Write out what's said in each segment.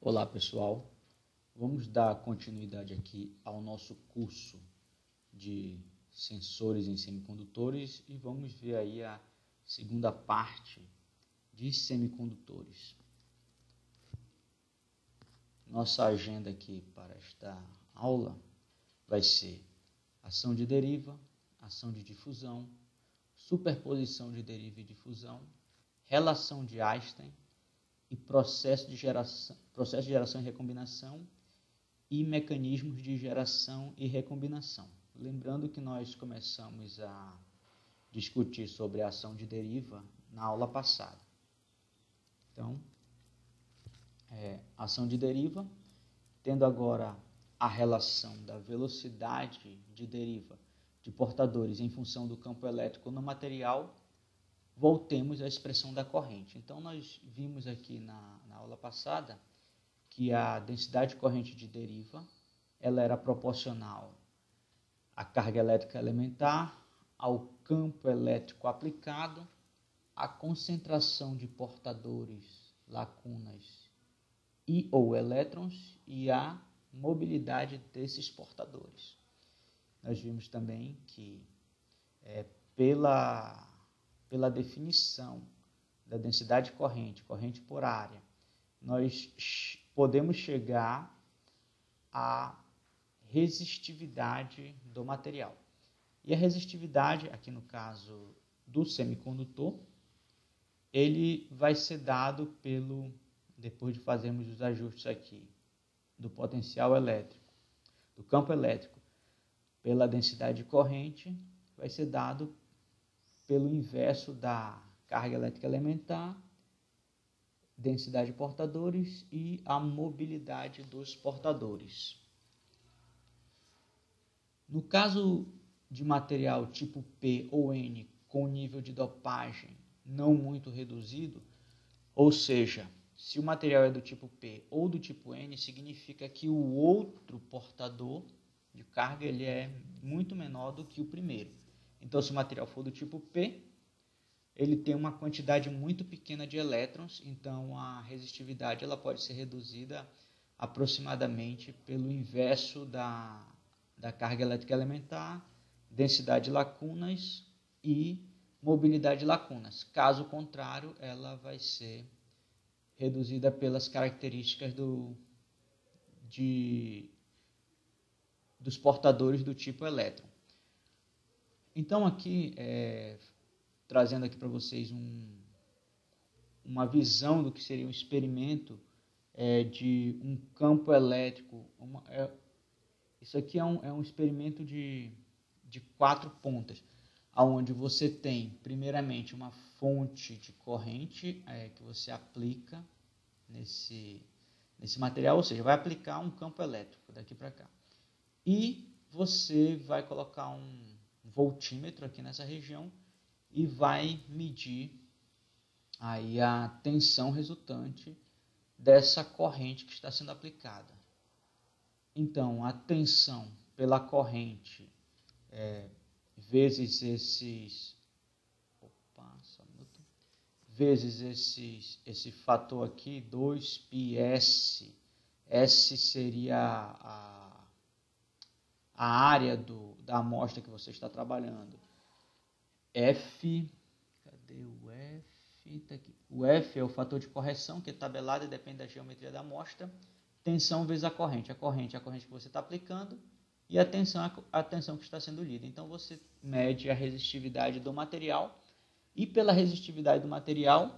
Olá pessoal, vamos dar continuidade aqui ao nosso curso de sensores em semicondutores e vamos ver aí a segunda parte de semicondutores. Nossa agenda aqui para esta aula vai ser ação de deriva, ação de difusão, superposição de deriva e difusão, relação de Einstein e processo de geração, processo de geração e recombinação e mecanismos de geração e recombinação. Lembrando que nós começamos a discutir sobre a ação de deriva na aula passada. Então, é, ação de deriva, tendo agora a relação da velocidade de deriva de portadores em função do campo elétrico no material voltemos à expressão da corrente. Então, nós vimos aqui na, na aula passada que a densidade de corrente de deriva ela era proporcional à carga elétrica elementar, ao campo elétrico aplicado, à concentração de portadores, lacunas e ou elétrons e à mobilidade desses portadores. Nós vimos também que é, pela pela definição da densidade corrente, corrente por área, nós podemos chegar à resistividade do material. E a resistividade, aqui no caso do semicondutor, ele vai ser dado pelo, depois de fazermos os ajustes aqui, do potencial elétrico, do campo elétrico, pela densidade de corrente, vai ser dado pelo inverso da carga elétrica elementar, densidade de portadores e a mobilidade dos portadores. No caso de material tipo P ou N com nível de dopagem não muito reduzido, ou seja, se o material é do tipo P ou do tipo N, significa que o outro portador de carga ele é muito menor do que o primeiro. Então, se o material for do tipo P, ele tem uma quantidade muito pequena de elétrons, então a resistividade ela pode ser reduzida aproximadamente pelo inverso da, da carga elétrica elementar, densidade de lacunas e mobilidade de lacunas. Caso contrário, ela vai ser reduzida pelas características do, de, dos portadores do tipo elétron. Então aqui, é, trazendo aqui para vocês um, uma visão do que seria um experimento é, de um campo elétrico. Uma, é, isso aqui é um, é um experimento de, de quatro pontas, onde você tem, primeiramente, uma fonte de corrente é, que você aplica nesse, nesse material, ou seja, vai aplicar um campo elétrico daqui para cá. E você vai colocar um voltímetro aqui nessa região e vai medir aí a tensão resultante dessa corrente que está sendo aplicada. Então, a tensão pela corrente é, vezes esses opa, só um minuto, vezes esses, esse fator aqui, 2πs, S seria a a área do, da amostra que você está trabalhando. F, cadê o F? Tá aqui. O F é o fator de correção, que é tabelado e depende da geometria da amostra. Tensão vezes a corrente. A corrente é a corrente que você está aplicando e a tensão a tensão que está sendo lida. Então você mede a resistividade do material e pela resistividade do material,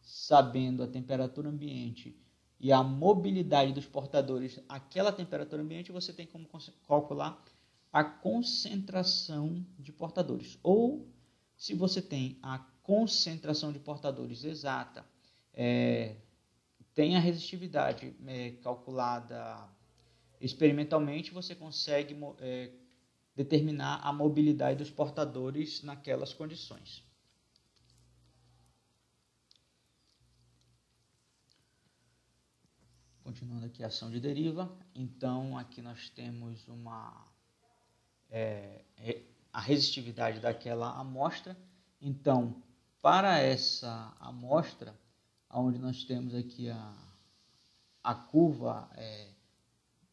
sabendo a temperatura ambiente e a mobilidade dos portadores àquela temperatura ambiente, você tem como calcular a concentração de portadores. Ou, se você tem a concentração de portadores exata, é, tem a resistividade é, calculada experimentalmente, você consegue é, determinar a mobilidade dos portadores naquelas condições. Continuando aqui a ação de deriva, então aqui nós temos uma é, a resistividade daquela amostra. Então, para essa amostra, onde nós temos aqui a, a curva, é,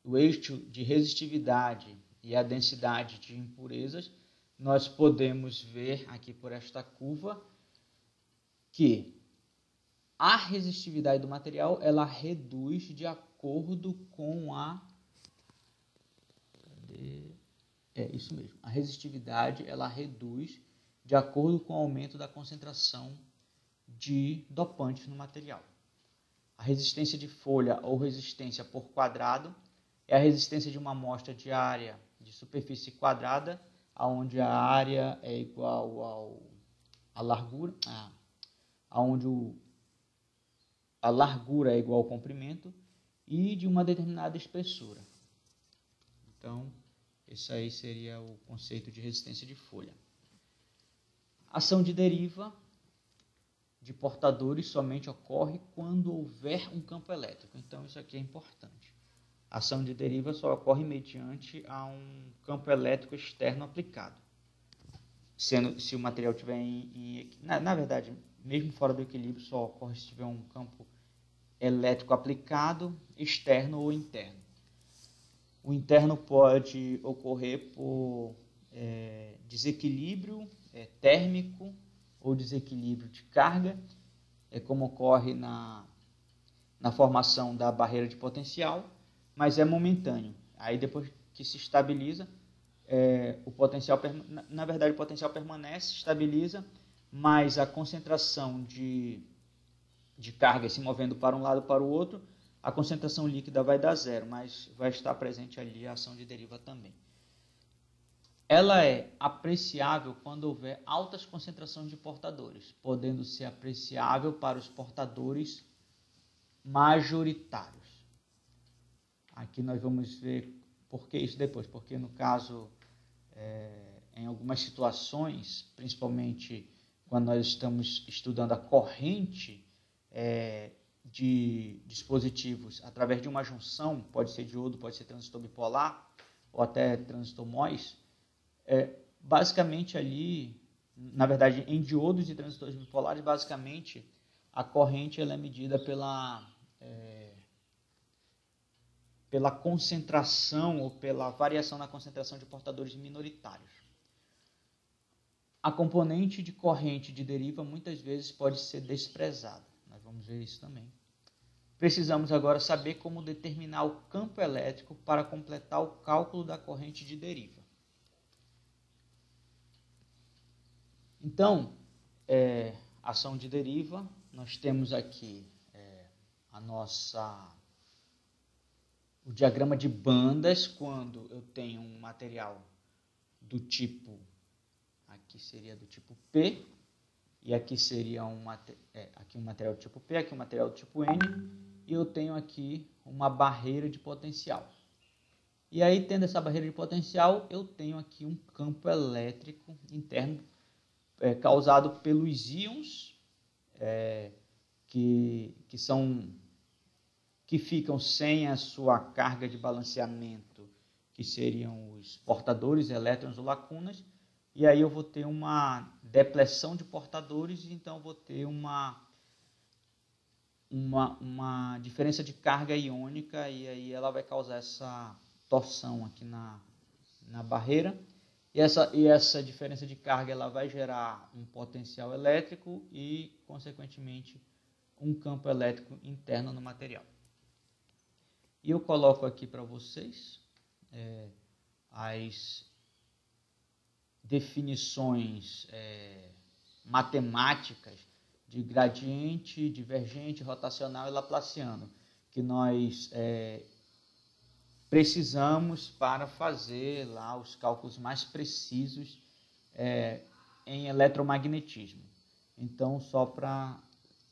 o eixo de resistividade e a densidade de impurezas, nós podemos ver aqui por esta curva que a resistividade do material ela reduz de acordo com a é isso mesmo. A resistividade ela reduz de acordo com o aumento da concentração de dopantes no material. A resistência de folha ou resistência por quadrado é a resistência de uma amostra de área de superfície quadrada, onde a área é igual ao a largura, a, aonde o, a largura é igual ao comprimento e de uma determinada espessura. Então, esse aí seria o conceito de resistência de folha. Ação de deriva de portadores somente ocorre quando houver um campo elétrico. Então, isso aqui é importante. Ação de deriva só ocorre mediante a um campo elétrico externo aplicado. Sendo, se o material tiver em, em na, na verdade, mesmo fora do equilíbrio, só ocorre se tiver um campo elétrico aplicado, externo ou interno. O interno pode ocorrer por é, desequilíbrio é, térmico ou desequilíbrio de carga, é como ocorre na, na formação da barreira de potencial, mas é momentâneo. Aí depois que se estabiliza, é, o potencial, na, verdade, o potencial permanece, estabiliza, mas a concentração de, de carga se movendo para um lado para o outro, a concentração líquida vai dar zero, mas vai estar presente ali a ação de deriva também ela é apreciável quando houver altas concentrações de portadores, podendo ser apreciável para os portadores majoritários. Aqui nós vamos ver por que isso depois, porque no caso, é, em algumas situações, principalmente quando nós estamos estudando a corrente é, de dispositivos através de uma junção, pode ser diodo, pode ser transistor bipolar ou até transistor MOS, é, basicamente ali, na verdade, em diodos e transistores bipolares, basicamente a corrente ela é medida pela é, pela concentração ou pela variação na concentração de portadores minoritários. A componente de corrente de deriva muitas vezes pode ser desprezada. Nós vamos ver isso também. Precisamos agora saber como determinar o campo elétrico para completar o cálculo da corrente de deriva. Então, é, ação de deriva, nós temos aqui é, a nossa o diagrama de bandas quando eu tenho um material do tipo aqui seria do tipo P e aqui seria um, é, aqui um material do tipo P, aqui um material do tipo N e eu tenho aqui uma barreira de potencial. E aí, tendo essa barreira de potencial, eu tenho aqui um campo elétrico interno é, causado pelos íons é, que, que são que ficam sem a sua carga de balanceamento, que seriam os portadores, elétrons ou lacunas, e aí eu vou ter uma depressão de portadores, então vou ter uma, uma, uma diferença de carga iônica, e aí ela vai causar essa torção aqui na, na barreira. E essa, e essa diferença de carga ela vai gerar um potencial elétrico e, consequentemente, um campo elétrico interno no material. E eu coloco aqui para vocês é, as definições é, matemáticas de gradiente, divergente, rotacional e laplaciano, que nós é, precisamos para fazer lá os cálculos mais precisos é, em eletromagnetismo. Então, só para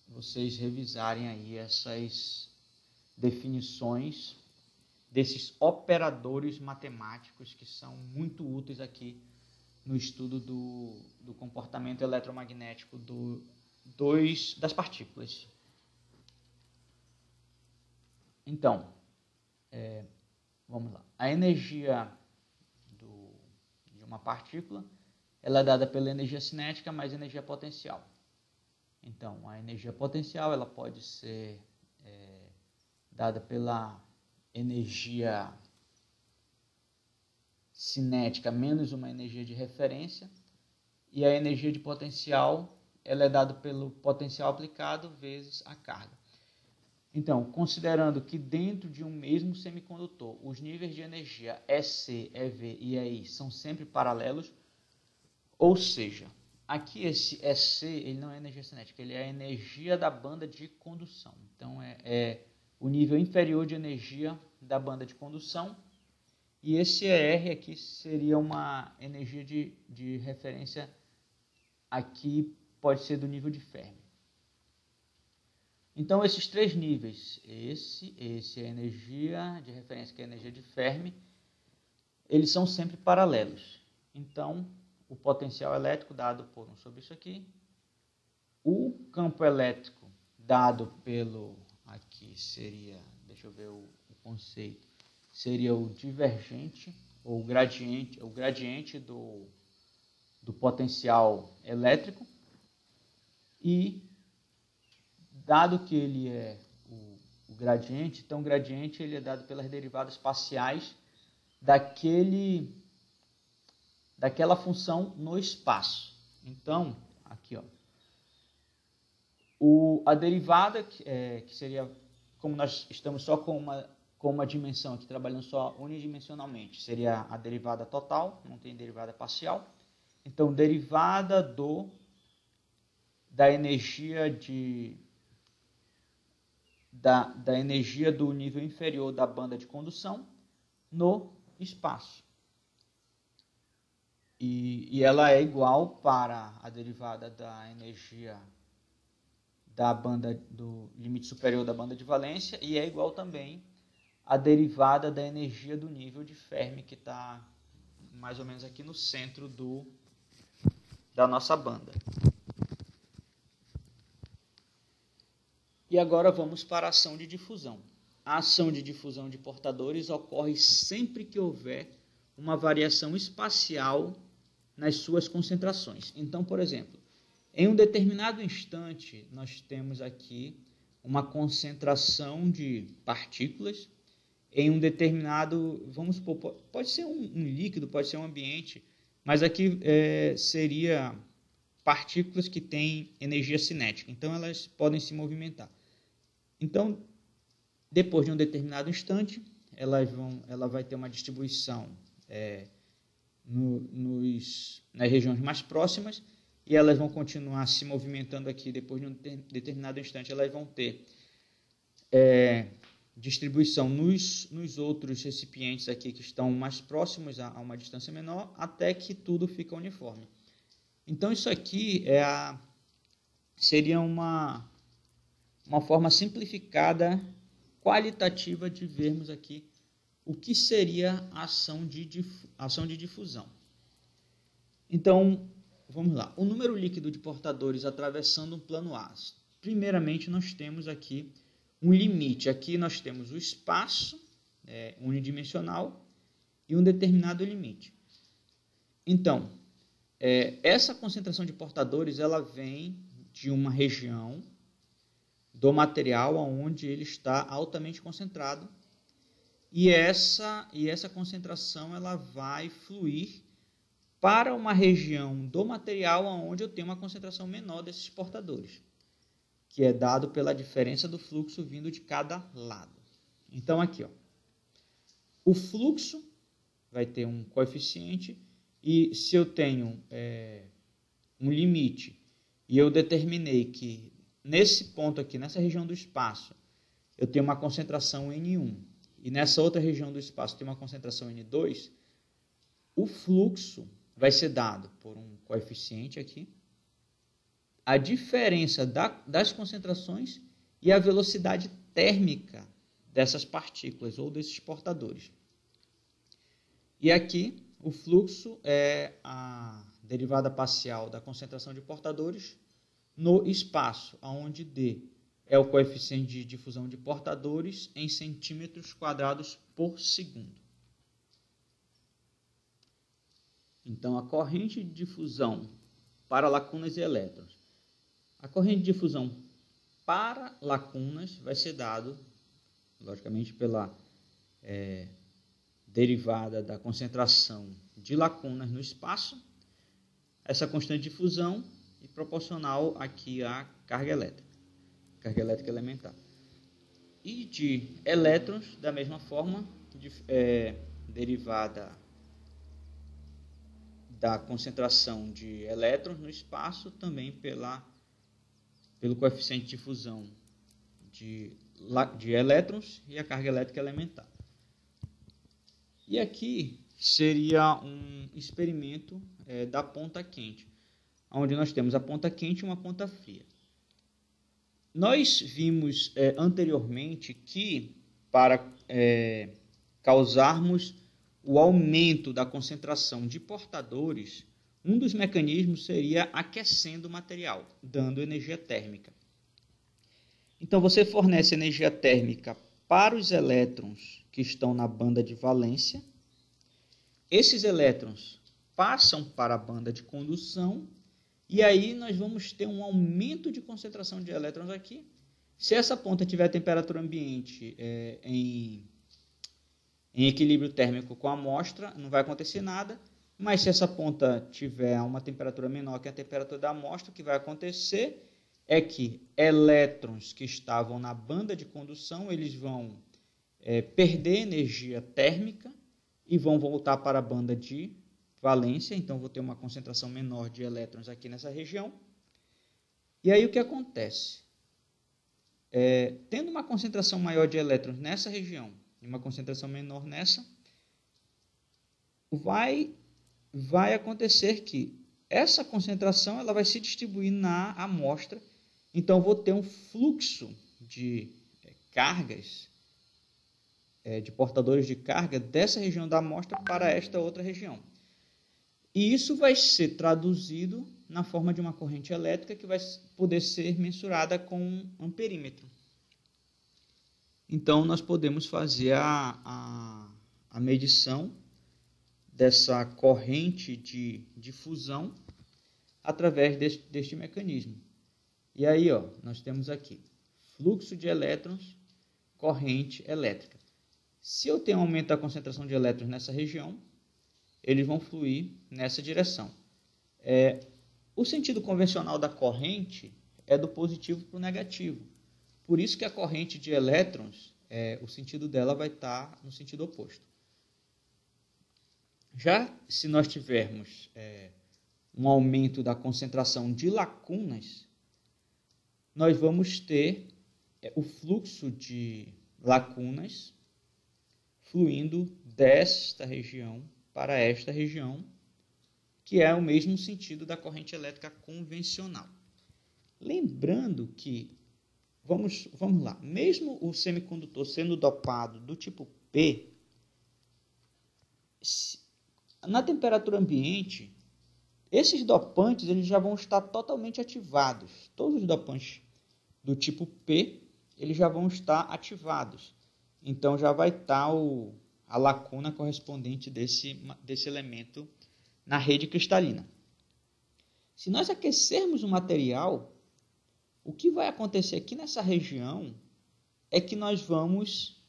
vocês revisarem aí essas definições desses operadores matemáticos que são muito úteis aqui no estudo do, do comportamento eletromagnético do, dois, das partículas. Então, é, Vamos lá. A energia do, de uma partícula ela é dada pela energia cinética mais energia potencial. Então, a energia potencial ela pode ser dada pela energia cinética menos uma energia de referência, e a energia de potencial ela é dada pelo potencial aplicado vezes a carga. Então, considerando que dentro de um mesmo semicondutor os níveis de energia EC, EV e EI são sempre paralelos, ou seja, aqui esse EC ele não é energia cinética, ele é a energia da banda de condução. Então, é, é o nível inferior de energia da banda de condução. E esse ER aqui seria uma energia de, de referência, aqui pode ser do nível de Fermi. Então, esses três níveis, esse, esse é a energia de referência, que é a energia de Fermi, eles são sempre paralelos. Então, o potencial elétrico dado por um sobre isso aqui, o campo elétrico dado pelo, aqui seria, deixa eu ver o, o conceito, seria o divergente, ou o gradiente, o gradiente do, do potencial elétrico, e dado que ele é o, o gradiente, então o gradiente ele é dado pelas derivadas parciais daquele daquela função no espaço. Então, aqui ó, o, a derivada que, é, que seria como nós estamos só com uma com uma dimensão aqui trabalhando só unidimensionalmente, seria a derivada total, não tem derivada parcial. Então, derivada do da energia de da, da energia do nível inferior da banda de condução no espaço. E, e ela é igual para a derivada da energia da banda do limite superior da banda de valência e é igual também à derivada da energia do nível de Fermi que está mais ou menos aqui no centro do da nossa banda. E agora vamos para a ação de difusão. A ação de difusão de portadores ocorre sempre que houver uma variação espacial nas suas concentrações. Então, por exemplo, em um determinado instante, nós temos aqui uma concentração de partículas em um determinado, vamos supor, pode ser um, um líquido, pode ser um ambiente, mas aqui é, seria partículas que têm energia cinética, então elas podem se movimentar. Então, depois de um determinado instante, elas vão, ela vai ter uma distribuição é, no, nos, nas regiões mais próximas e elas vão continuar se movimentando aqui depois de um determinado instante. Elas vão ter é, distribuição nos, nos outros recipientes aqui que estão mais próximos a, a uma distância menor até que tudo fica uniforme. Então, isso aqui é a, seria uma uma forma simplificada, qualitativa de vermos aqui o que seria a ação de, ação de difusão. Então, vamos lá. O número líquido de portadores atravessando um plano ácido. Primeiramente, nós temos aqui um limite. Aqui nós temos o espaço é, unidimensional e um determinado limite. Então, é, essa concentração de portadores ela vem de uma região do material onde ele está altamente concentrado. E essa, e essa concentração ela vai fluir para uma região do material onde eu tenho uma concentração menor desses portadores, que é dado pela diferença do fluxo vindo de cada lado. Então, aqui, ó, o fluxo vai ter um coeficiente, e se eu tenho é, um limite e eu determinei que nesse ponto aqui, nessa região do espaço, eu tenho uma concentração N1 e nessa outra região do espaço tem uma concentração N2, o fluxo vai ser dado por um coeficiente aqui, a diferença da, das concentrações e a velocidade térmica dessas partículas ou desses portadores. E aqui o fluxo é a derivada parcial da concentração de portadores no espaço, onde D é o coeficiente de difusão de portadores em centímetros quadrados por segundo. Então, a corrente de difusão para lacunas e elétrons. A corrente de difusão para lacunas vai ser dado logicamente pela é, derivada da concentração de lacunas no espaço, essa constante de fusão e proporcional aqui à carga elétrica, carga elétrica elementar. E de elétrons, da mesma forma, de, é, derivada da concentração de elétrons no espaço, também pela, pelo coeficiente de fusão de, de elétrons e a carga elétrica elementar. E aqui seria um experimento é, da ponta quente, onde nós temos a ponta quente e uma ponta fria. Nós vimos é, anteriormente que para é, causarmos o aumento da concentração de portadores, um dos mecanismos seria aquecendo o material, dando energia térmica. Então você fornece energia térmica para os elétrons que estão na banda de valência. Esses elétrons passam para a banda de condução e aí nós vamos ter um aumento de concentração de elétrons aqui. Se essa ponta tiver temperatura ambiente é, em em equilíbrio térmico com a amostra, não vai acontecer nada. Mas se essa ponta tiver uma temperatura menor que a temperatura da amostra, o que vai acontecer é que elétrons que estavam na banda de condução, eles vão é, perder energia térmica e vão voltar para a banda de valência. Então, vou ter uma concentração menor de elétrons aqui nessa região. E aí, o que acontece? É, tendo uma concentração maior de elétrons nessa região uma concentração menor nessa, vai, vai acontecer que essa concentração ela vai se distribuir na amostra. Então, vou ter um fluxo de é, cargas, é, de portadores de carga dessa região da amostra para esta outra região. E isso vai ser traduzido na forma de uma corrente elétrica que vai poder ser mensurada com um amperímetro. Então, nós podemos fazer a, a, a medição dessa corrente de difusão através deste, deste mecanismo. E aí, ó, nós temos aqui fluxo de elétrons, corrente elétrica. Se eu tenho um aumento da concentração de elétrons nessa região, eles vão fluir nessa direção. É, o sentido convencional da corrente é do positivo para o negativo. Por isso que a corrente de elétrons, é, o sentido dela vai estar tá no sentido oposto. Já se nós tivermos é, um aumento da concentração de lacunas, nós vamos ter é, o fluxo de lacunas fluindo desta região para esta região, que é o mesmo sentido da corrente elétrica convencional. Lembrando que vamos, vamos lá. Mesmo o semicondutor sendo dopado do tipo P, na temperatura ambiente, esses dopantes eles já vão estar totalmente ativados. Todos os dopantes do tipo P, eles já vão estar ativados. Então já vai estar o, a lacuna correspondente desse, desse elemento na rede cristalina. Se nós aquecermos o material, o que vai acontecer aqui nessa região é que nós vamos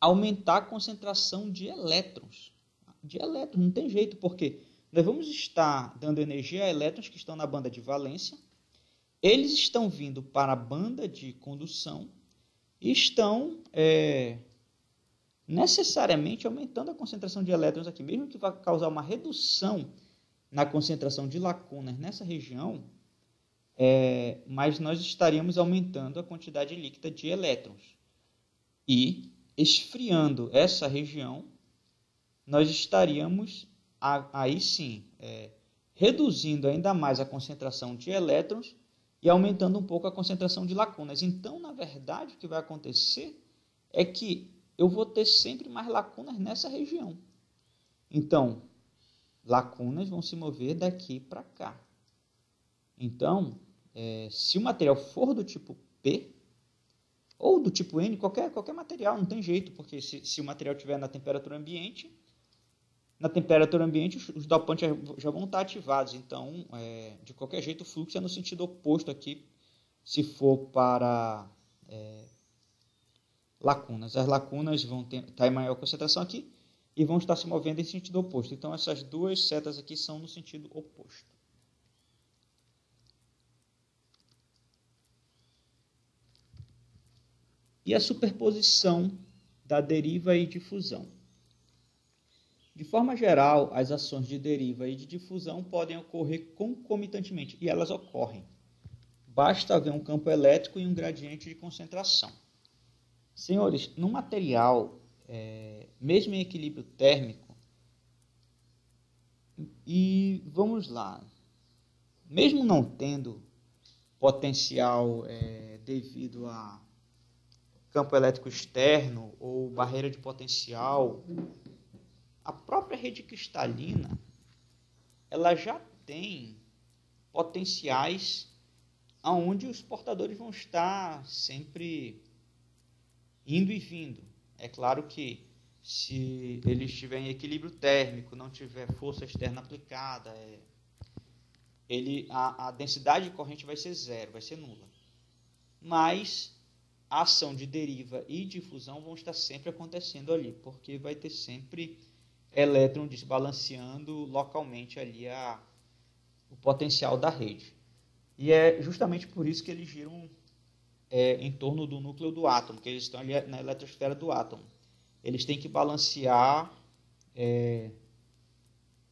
aumentar a concentração de elétrons. De elétrons, não tem jeito, porque nós vamos estar dando energia a elétrons que estão na banda de valência, eles estão vindo para a banda de condução e estão é, necessariamente aumentando a concentração de elétrons aqui, mesmo que vá causar uma redução na concentração de lacunas nessa região, é, mas nós estaríamos aumentando a quantidade líquida de elétrons. E, esfriando essa região, nós estaríamos, aí sim, é, reduzindo ainda mais a concentração de elétrons e aumentando um pouco a concentração de lacunas. Então, na verdade, o que vai acontecer é que eu vou ter sempre mais lacunas nessa região. Então, lacunas vão se mover daqui para cá. Então, é, se o material for do tipo P ou do tipo N, qualquer, qualquer material, não tem jeito, porque se, se o material estiver na temperatura ambiente, na temperatura ambiente os, os dopantes já, vão estar ativados. Então, é, de qualquer jeito, o fluxo é no sentido oposto aqui, se for para é, lacunas. As lacunas vão estar em maior concentração aqui e vão estar se movendo em sentido oposto. Então, essas duas setas aqui são no sentido oposto. E a superposição da deriva e difusão. De forma geral, as ações de deriva e de difusão podem ocorrer concomitantemente, e elas ocorrem. Basta haver um campo elétrico e um gradiente de concentração. Senhores, no material, é, mesmo em equilíbrio térmico, e vamos lá, mesmo não tendo potencial é, devido a campo elétrico externo ou barreira de potencial a própria rede cristalina ela já tem potenciais aonde os portadores vão estar sempre indo e vindo. É claro que se ele estiver em equilíbrio térmico, não tiver força externa aplicada, é, ele, a, a densidade de corrente vai ser zero, vai ser nula. Mas a ação de deriva e difusão vão estar sempre acontecendo ali, porque vai ter sempre elétron desbalanceando localmente ali a, o potencial da rede. E é justamente por isso que eles giram é, em torno do núcleo do átomo, que eles estão ali na eletrosfera do átomo. Eles têm que balancear é,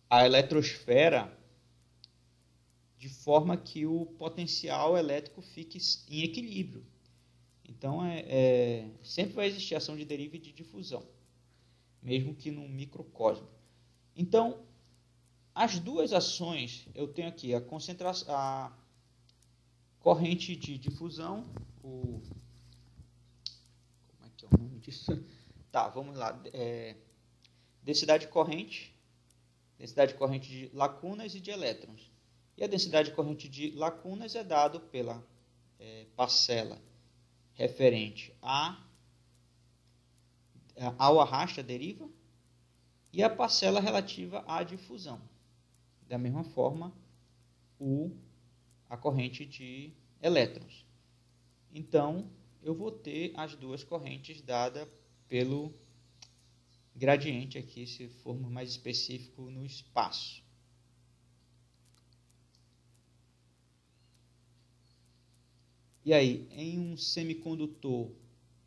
a eletrosfera de forma que o potencial elétrico fique em equilíbrio. Então, é, é sempre vai existir ação de deriva e de difusão mesmo que num microcosmo. Então, as duas ações, eu tenho aqui a concentração, a corrente de difusão, o como é que é o nome disso? Tá, vamos lá. É, densidade corrente, densidade corrente de lacunas e de elétrons. E a densidade corrente de lacunas é dado pela é, parcela referente a ao arrasto, a deriva, e a parcela relativa à difusão. Da mesma forma, o, a corrente de elétrons. Então, eu vou ter as duas correntes dadas pelo gradiente aqui, se formos mais específico no espaço. E aí, em um semicondutor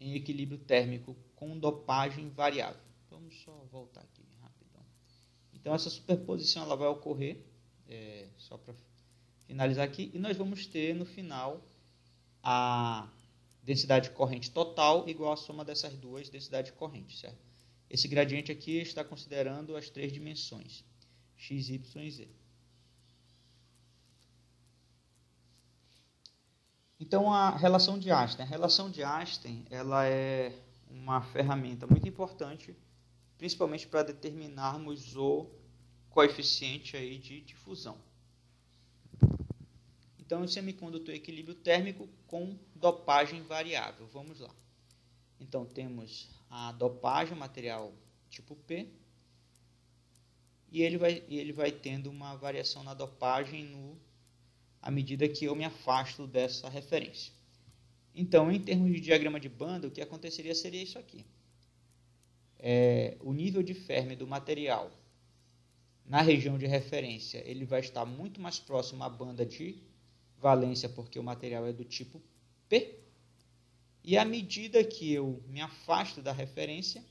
em equilíbrio térmico com dopagem variável. Vamos só voltar aqui rapidão. Então essa superposição ela vai ocorrer, é, só para finalizar aqui, e nós vamos ter no final a densidade corrente total igual à soma dessas duas densidades correntes, certo? Esse gradiente aqui está considerando as três dimensões, x, y e z. Então a relação de Einstein, a relação de Einstein, ela é uma ferramenta muito importante, principalmente para determinarmos o coeficiente aí de difusão. Então, o semicondutor equilíbrio térmico com dopagem variável. Vamos lá. Então, temos a dopagem, material tipo P, e ele vai, ele vai tendo uma variação na dopagem no, à medida que eu me afasto dessa referência. Então, em termos de diagrama de banda, o que aconteceria seria isso aqui. É, o nível de Fermi do material na região de referência ele vai estar muito mais próximo à banda de valência, porque o material é do tipo P. E à medida que eu me afasto da referência,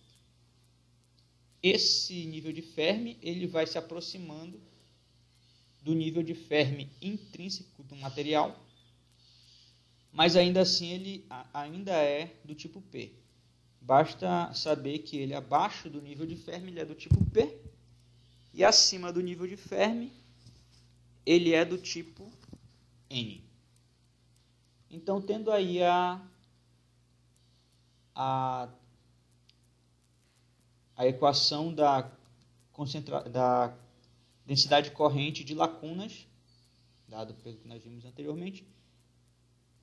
esse nível de Fermi ele vai se aproximando do nível de Fermi intrínseco do material mas ainda assim ele ainda é do tipo P. Basta saber que ele abaixo do nível de Fermi ele é do tipo P e acima do nível de Fermi ele é do tipo N. Então, tendo aí a, a, a equação da, concentra, da densidade corrente de lacunas, dado pelo que nós vimos anteriormente,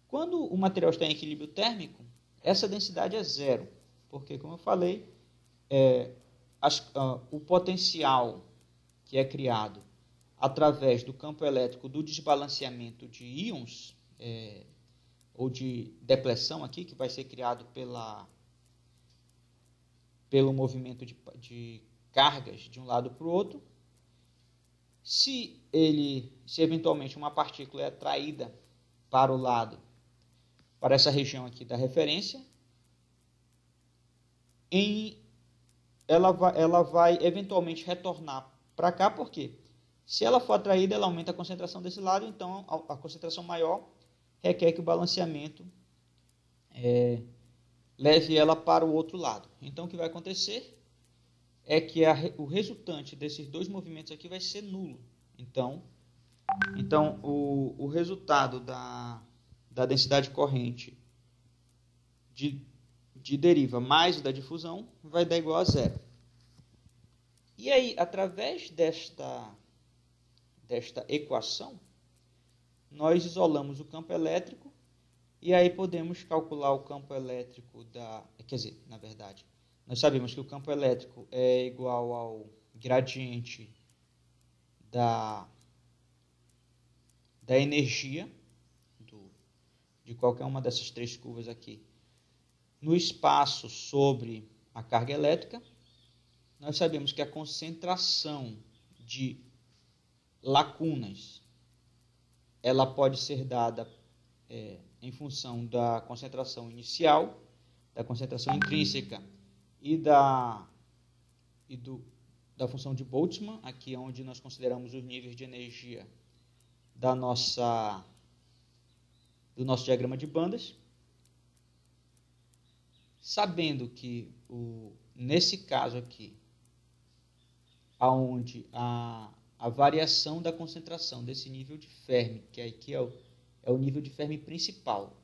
quando o material está em equilíbrio térmico, essa densidade é zero, porque, como eu falei, é, as, uh, o potencial que é criado através do campo elétrico do desbalanceamento de íons, é, ou de depressão aqui, que vai ser criado pela pelo movimento de, de cargas de um lado para o outro. Se ele, se eventualmente uma partícula é atraída para o lado, para essa região aqui da referência, em, ela, vai, ela vai eventualmente retornar para cá, porque se ela for atraída, ela aumenta a concentração desse lado, então a, a concentração maior requer que o balanceamento é, leve ela para o outro lado. Então o que vai acontecer é que a, o resultante desses dois movimentos aqui vai ser nulo. Então, então o, o resultado da, da densidade corrente de, de deriva mais o da difusão vai dar igual a zero. E aí, através desta, desta equação, nós isolamos o campo elétrico e aí podemos calcular o campo elétrico da... Quer dizer, na verdade, nós sabemos que o campo elétrico é igual ao gradiente da, da energia do, de qualquer uma dessas três curvas aqui no espaço sobre a carga elétrica. Nós sabemos que a concentração de lacunas ela pode ser dada é, em função da concentração inicial, da concentração intrínseca e da, e do, da função de Boltzmann, aqui é onde nós consideramos os níveis de energia da nossa, do nosso diagrama de bandas, sabendo que o, nesse caso aqui, aonde a, a variação da concentração desse nível de Fermi, que aqui é o, é o nível de Fermi principal,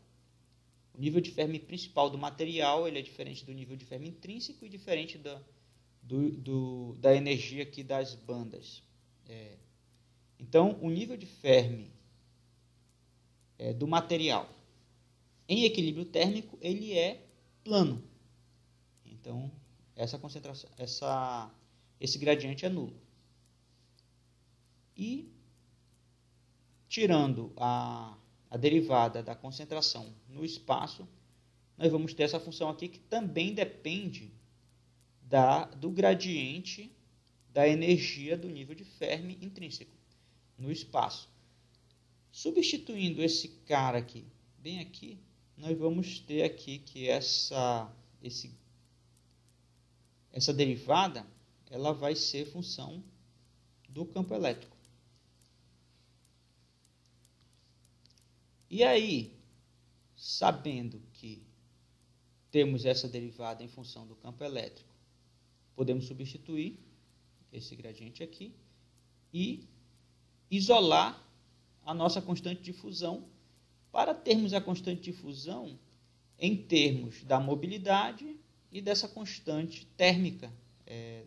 o nível de Fermi principal do material ele é diferente do nível de Fermi intrínseco e diferente da, do, do, da energia aqui das bandas. É, então, o nível de Fermi é, do material em equilíbrio térmico ele é plano. Então, essa concentração, essa, esse gradiente é nulo. E tirando a a derivada da concentração no espaço, nós vamos ter essa função aqui que também depende da, do gradiente da energia do nível de Fermi intrínseco no espaço. Substituindo esse cara aqui, bem aqui, nós vamos ter aqui que essa, esse, essa derivada ela vai ser função do campo elétrico. E aí, sabendo que temos essa derivada em função do campo elétrico, podemos substituir esse gradiente aqui e isolar a nossa constante de fusão para termos a constante de fusão em termos da mobilidade e dessa constante térmica. É,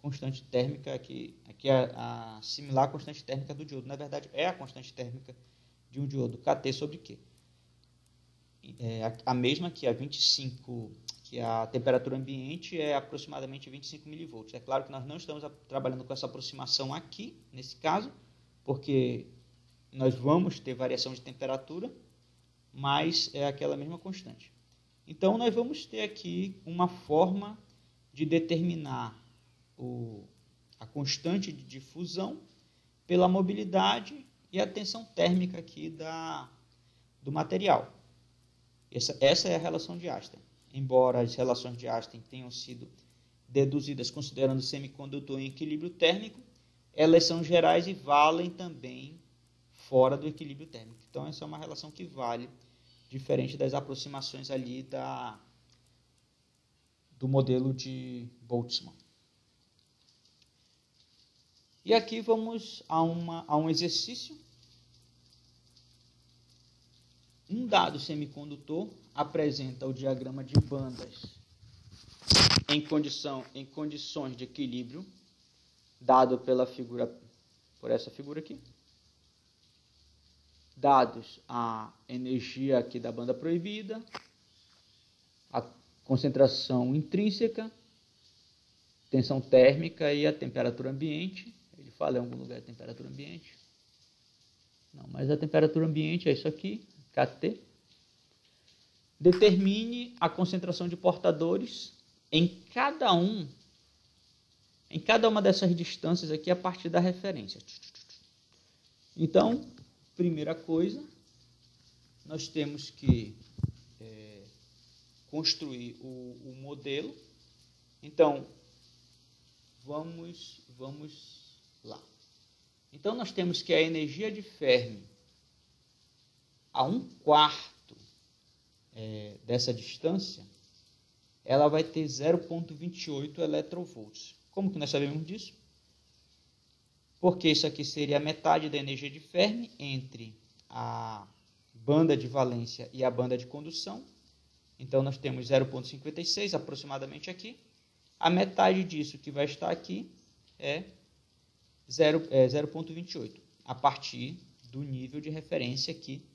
constante térmica que aqui é a similar à constante térmica do diodo. Na verdade, é a constante térmica de um diodo KT sobre Q. É a, mesma que a 25, que a temperatura ambiente é aproximadamente 25 milivolts. É claro que nós não estamos trabalhando com essa aproximação aqui, nesse caso, porque nós vamos ter variação de temperatura, mas é aquela mesma constante. Então, nós vamos ter aqui uma forma de determinar o, a constante de difusão pela mobilidade e a tensão térmica aqui da, do material. Essa, essa é a relação de Einstein. Embora as relações de Einstein tenham sido deduzidas considerando o semicondutor em equilíbrio térmico, elas são gerais e valem também fora do equilíbrio térmico. Então, essa é uma relação que vale, diferente das aproximações ali da, do modelo de Boltzmann. E aqui vamos a, uma, a um exercício. Um dado semicondutor apresenta o diagrama de bandas em, condição, em condições de equilíbrio, dado pela figura, por essa figura aqui. Dados a energia aqui da banda proibida, a concentração intrínseca, tensão térmica e a temperatura ambiente fala em algum lugar a temperatura ambiente. Não, mas a temperatura ambiente é isso aqui, KT. Determine a concentração de portadores em cada um, em cada uma dessas distâncias aqui a partir da referência. Então, primeira coisa, nós temos que é, construir o, o modelo. Então, vamos, vamos lá. Então, nós temos que a energia de Fermi a um quarto é, dessa distância, ela vai ter 0,28 electrovolts. Como que nós sabemos disso? Porque isso aqui seria a metade da energia de Fermi entre a banda de valência e a banda de condução. Então, nós temos 0,56 aproximadamente aqui. A metade disso que vai estar aqui é 0,28, é a partir do nível de referência aqui,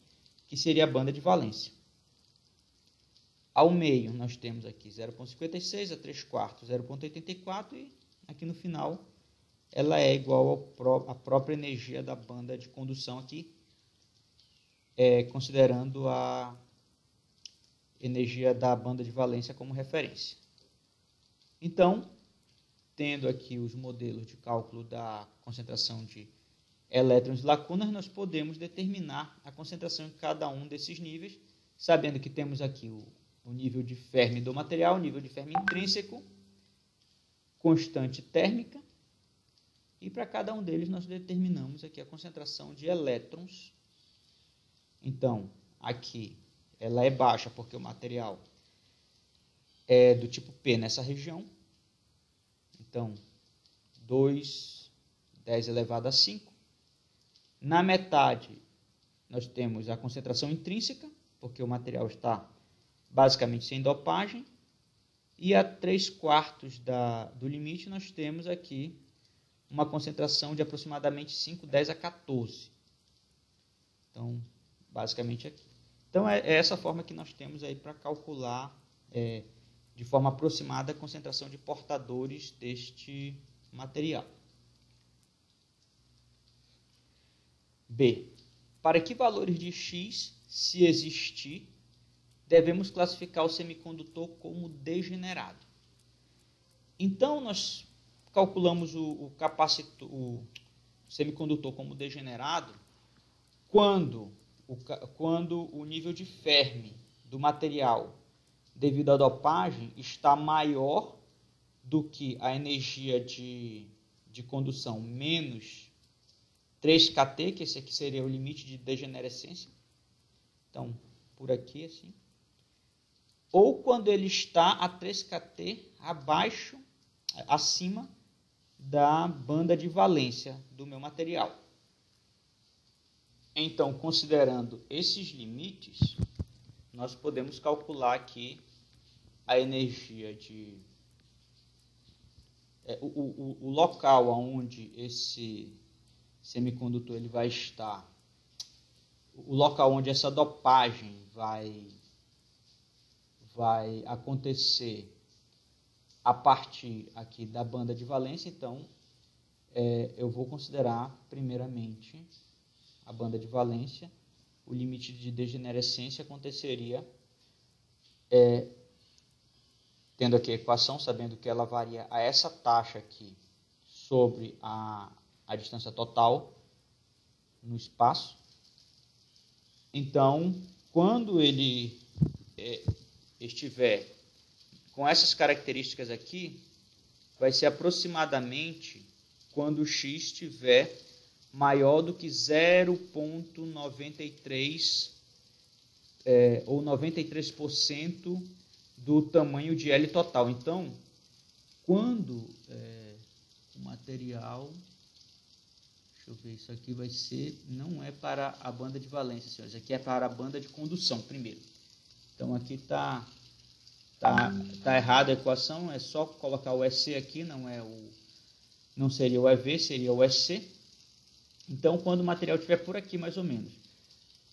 que seria a banda de valência. Ao meio, nós temos aqui 0,56, a 3 quartos 0,84 e aqui no final ela é igual à própria energia da banda de condução aqui, é, considerando a energia da banda de valência como referência. Então, tendo aqui os modelos de cálculo da concentração de elétrons lacunas, nós podemos determinar a concentração em cada um desses níveis, sabendo que temos aqui o, o nível de Fermi do material, o nível de Fermi intrínseco, constante térmica, e para cada um deles nós determinamos aqui a concentração de elétrons. Então, aqui ela é baixa porque o material é do tipo P nessa região, então, 2, 10 elevado a 5. Na metade, nós temos a concentração intrínseca, porque o material está basicamente sem dopagem. E a 3 quartos da, do limite, nós temos aqui uma concentração de aproximadamente 5, 10 a 14. Então, basicamente aqui. Então, é, é essa forma que nós temos aí para calcular é, de forma aproximada a concentração de portadores deste material. B. Para que valores de X, se existir, devemos classificar o semicondutor como degenerado? Então, nós calculamos o, o, capacitor, o semicondutor como degenerado quando o, quando o nível de Fermi do material devido à dopagem, está maior do que a energia de, de condução menos 3kT, que esse aqui seria o limite de degenerescência. Então, por aqui assim. Ou quando ele está a 3kT abaixo, acima da banda de valência do meu material. Então, considerando esses limites, nós podemos calcular aqui a energia de é, o, o, o local onde esse semicondutor ele vai estar, o local onde essa dopagem vai vai acontecer a partir aqui da banda de valência, então é, eu vou considerar primeiramente a banda de valência, o limite de degenerescência aconteceria é, tendo aqui a equação, sabendo que ela varia a essa taxa aqui sobre a, a distância total no espaço. Então, quando ele é, estiver com essas características aqui, vai ser aproximadamente quando x estiver maior do que 0,93 é, ou 93% do tamanho de L total. Então, quando é, o material, deixa eu ver, isso aqui vai ser, não é para a banda de valência, senhores, aqui é para a banda de condução primeiro. Então, aqui está tá, tá errada a equação, é só colocar o EC aqui, não é o não seria o EV, seria o EC. Então, quando o material estiver por aqui, mais ou menos,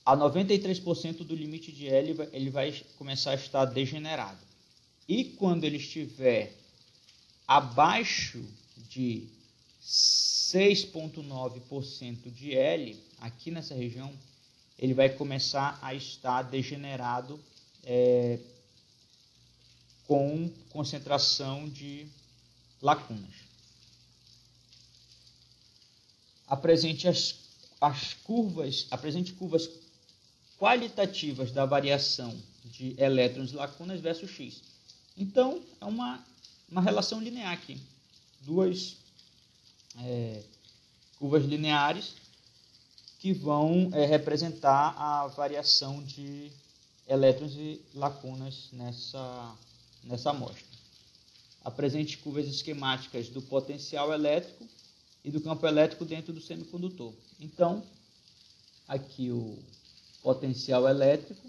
a 93% do limite de L ele vai começar a estar degenerado. E quando ele estiver abaixo de 6,9% de L, aqui nessa região, ele vai começar a estar degenerado é, com concentração de lacunas. Apresente as, as curvas, apresente curvas qualitativas da variação de elétrons e lacunas versus x. Então, é uma, uma relação linear aqui. Duas é, curvas lineares que vão é, representar a variação de elétrons e lacunas nessa, nessa amostra. Apresente curvas esquemáticas do potencial elétrico e do campo elétrico dentro do semicondutor. Então, aqui o potencial elétrico,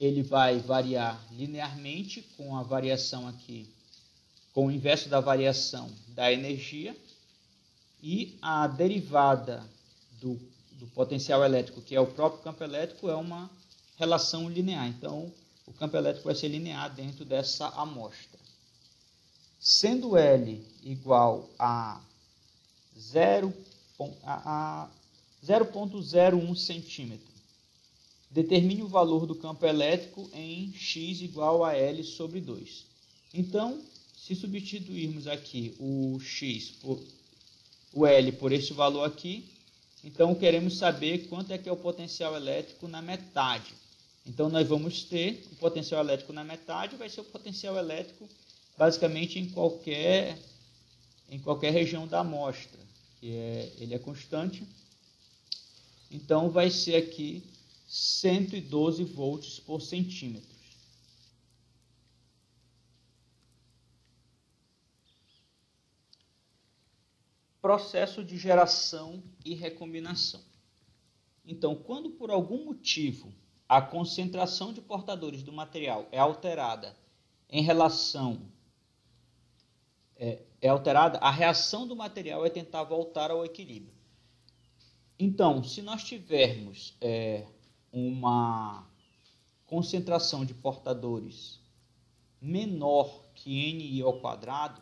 ele vai variar linearmente com a variação aqui, com o inverso da variação da energia, e a derivada do, do potencial elétrico, que é o próprio campo elétrico, é uma relação linear. Então, o campo elétrico vai ser linear dentro dessa amostra. Sendo L igual a 0,01 centímetro, determine o valor do campo elétrico em x igual a L sobre 2. Então, se substituirmos aqui o x por o L por este valor aqui, então queremos saber quanto é que é o potencial elétrico na metade. Então nós vamos ter o potencial elétrico na metade, vai ser o potencial elétrico basicamente em qualquer em qualquer região da amostra, que é, ele é constante. Então vai ser aqui 112 volts por centímetro. Processo de geração e recombinação. Então, quando por algum motivo a concentração de portadores do material é alterada em relação é, é alterada, a reação do material é tentar voltar ao equilíbrio. Então, se nós tivermos é, uma concentração de portadores menor que NI ao quadrado,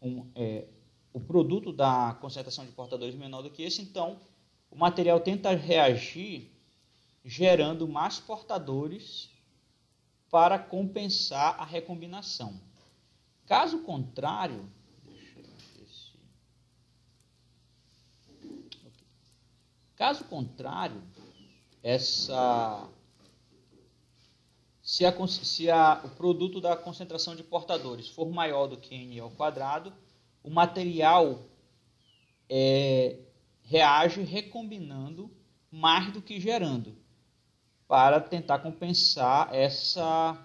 um, é, o produto da concentração de portadores menor do que esse, então o material tenta reagir gerando mais portadores para compensar a recombinação. Caso contrário, caso contrário, essa se, a, se a, o produto da concentração de portadores for maior do que n ao quadrado, o material é, reage recombinando mais do que gerando, para tentar compensar essa,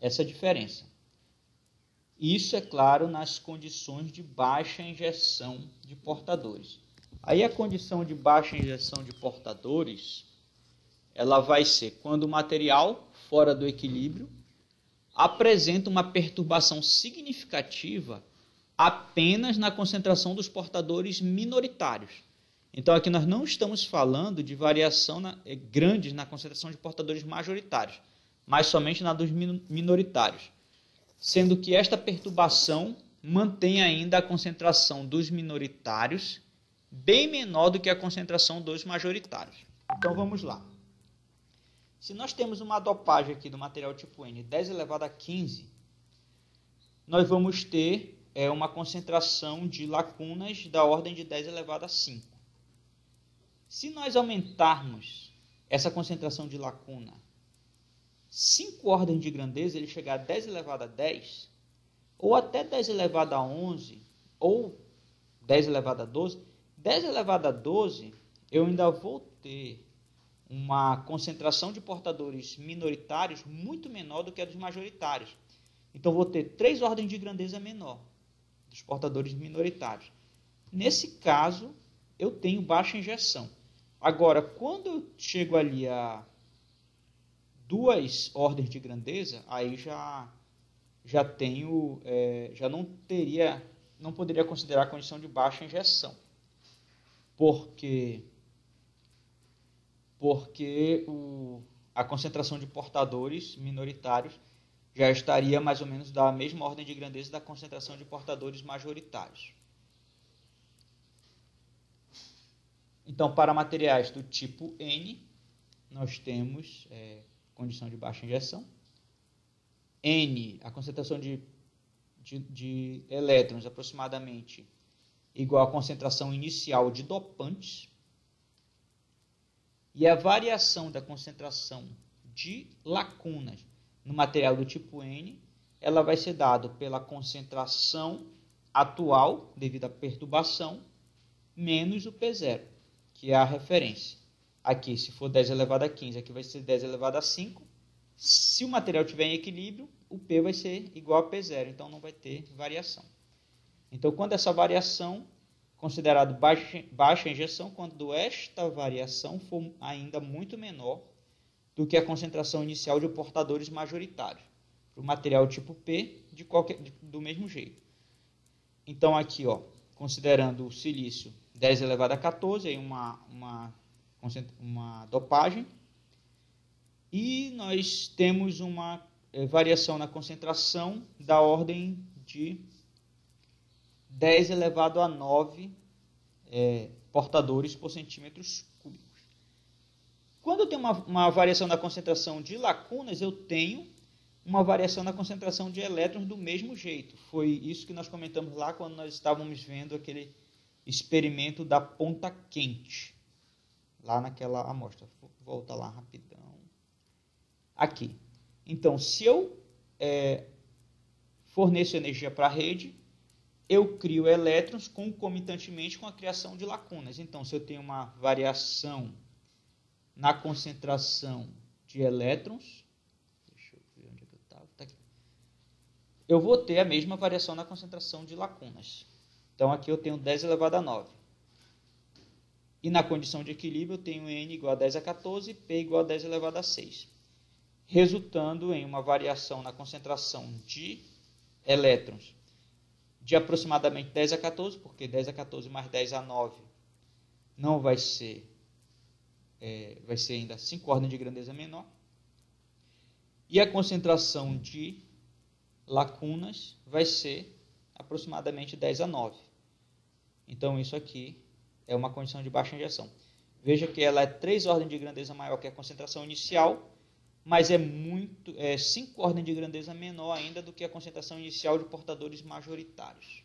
essa diferença. Isso é claro nas condições de baixa injeção de portadores. Aí a condição de baixa injeção de portadores, ela vai ser quando o material fora do equilíbrio apresenta uma perturbação significativa apenas na concentração dos portadores minoritários. Então aqui nós não estamos falando de variação na, é, grandes na concentração de portadores majoritários, mas somente na dos minoritários, sendo que esta perturbação mantém ainda a concentração dos minoritários bem menor do que a concentração dos majoritários. Então vamos lá. Se nós temos uma dopagem aqui do material tipo N 10 elevado a 15, nós vamos ter é, uma concentração de lacunas da ordem de 10 elevado a 5. Se nós aumentarmos essa concentração de lacuna 5 ordens de grandeza, ele chegar a 10 elevado a 10, ou até 10 elevado a 11, ou 10 elevado a 12, 10 elevado a 12, eu ainda vou ter uma concentração de portadores minoritários muito menor do que a dos majoritários. Então, vou ter três ordens de grandeza menor dos portadores minoritários. Nesse caso, eu tenho baixa injeção. Agora, quando eu chego ali a duas ordens de grandeza, aí já já tenho, é, já não teria, não poderia considerar a condição de baixa injeção porque porque o, a concentração de portadores minoritários já estaria mais ou menos da mesma ordem de grandeza da concentração de portadores majoritários. Então, para materiais do tipo N, nós temos é, condição de baixa injeção. N, a concentração de, de, de elétrons aproximadamente igual à concentração inicial de dopantes, e a variação da concentração de lacunas no material do tipo N, ela vai ser dada pela concentração atual, devido à perturbação, menos o P0, que é a referência. Aqui, se for 10 elevado a 15, aqui vai ser 10 elevado a 5. Se o material estiver em equilíbrio, o P vai ser igual a P0, então não vai ter variação. Então, quando essa variação, considerado baixa, baixa injeção, quando esta variação for ainda muito menor do que a concentração inicial de portadores majoritários, para o material tipo P, de qualquer, do mesmo jeito. Então, aqui, ó, considerando o silício 10 elevado a 14, aí uma, uma, uma dopagem, e nós temos uma é, variação na concentração da ordem de 10 elevado a 9 é, portadores por centímetros cúbicos. Quando eu tenho uma, uma variação na concentração de lacunas, eu tenho uma variação na concentração de elétrons do mesmo jeito. Foi isso que nós comentamos lá quando nós estávamos vendo aquele experimento da ponta quente, lá naquela amostra. Volta lá rapidão. Aqui. Então, se eu é, forneço energia para a rede, eu crio elétrons concomitantemente com a criação de lacunas. Então, se eu tenho uma variação na concentração de elétrons, deixa eu ver onde é que eu estava, tá aqui. Eu vou ter a mesma variação na concentração de lacunas. Então, aqui eu tenho 10 elevado a 9. E na condição de equilíbrio, eu tenho n igual a 10 a 14 e p igual a 10 elevado a 6 resultando em uma variação na concentração de elétrons de aproximadamente 10 a 14, porque 10 a 14 mais 10 a 9 não vai ser, é, vai ser ainda 5 ordens de grandeza menor. E a concentração de lacunas vai ser aproximadamente 10 a 9. Então, isso aqui é uma condição de baixa injeção. Veja que ela é 3 ordens de grandeza maior que a concentração inicial mas é muito é cinco ordens de grandeza menor ainda do que a concentração inicial de portadores majoritários.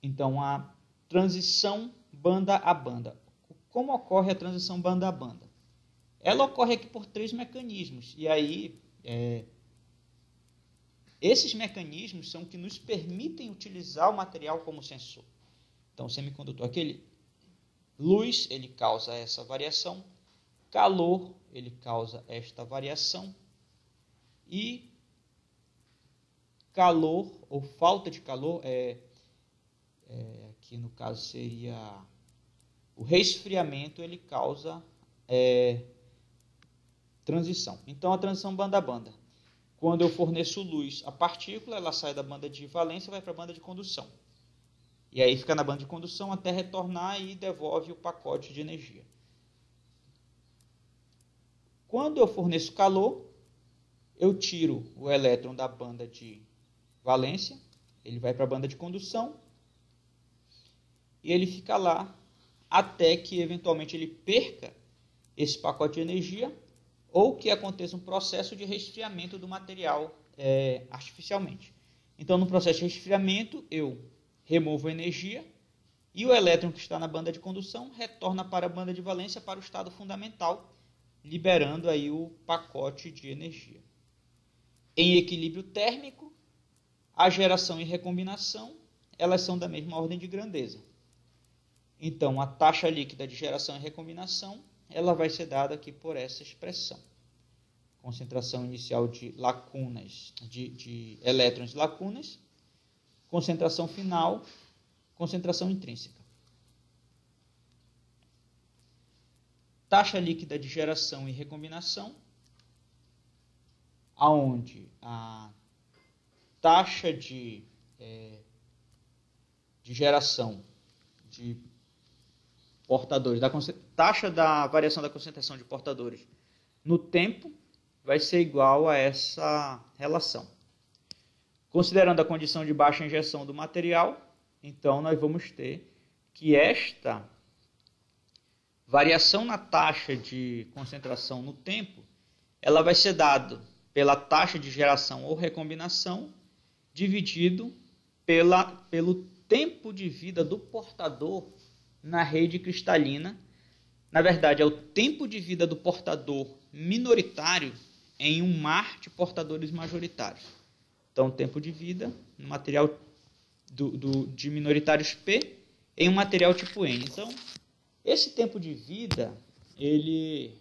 Então, a transição banda a banda. Como ocorre a transição banda a banda? Ela ocorre aqui por três mecanismos. E aí, é, esses mecanismos são que nos permitem utilizar o material como sensor. Então, semicondutor, aquele luz, ele causa essa variação, calor, ele causa esta variação, e calor ou falta de calor, é, é aqui no caso seria o resfriamento, ele causa é, transição. Então, a transição banda a banda. Quando eu forneço luz, a partícula ela sai da banda de valência e vai para a banda de condução. E aí fica na banda de condução até retornar e devolve o pacote de energia. Quando eu forneço calor, eu tiro o elétron da banda de valência, ele vai para a banda de condução e ele fica lá até que eventualmente ele perca esse pacote de energia ou que aconteça um processo de resfriamento do material é, artificialmente. Então, no processo de resfriamento, eu removo a energia e o elétron que está na banda de condução retorna para a banda de valência para o estado fundamental, liberando aí o pacote de energia. Em equilíbrio térmico, a geração e recombinação, elas são da mesma ordem de grandeza. Então, a taxa líquida de geração e recombinação, ela vai ser dada aqui por essa expressão. Concentração inicial de lacunas, de, de elétrons lacunas, concentração final, concentração intrínseca. Taxa líquida de geração e recombinação, aonde a taxa de, é, de geração de portadores, da taxa da variação da concentração de portadores no tempo vai ser igual a essa relação. Considerando a condição de baixa injeção do material, então nós vamos ter que esta variação na taxa de concentração no tempo, ela vai ser dada pela taxa de geração ou recombinação dividido pela, pelo tempo de vida do portador na rede cristalina. Na verdade, é o tempo de vida do portador minoritário em um mar de portadores majoritários. Então, tempo de vida no material do, do, de minoritários P em um material tipo N. Então, esse tempo de vida, ele,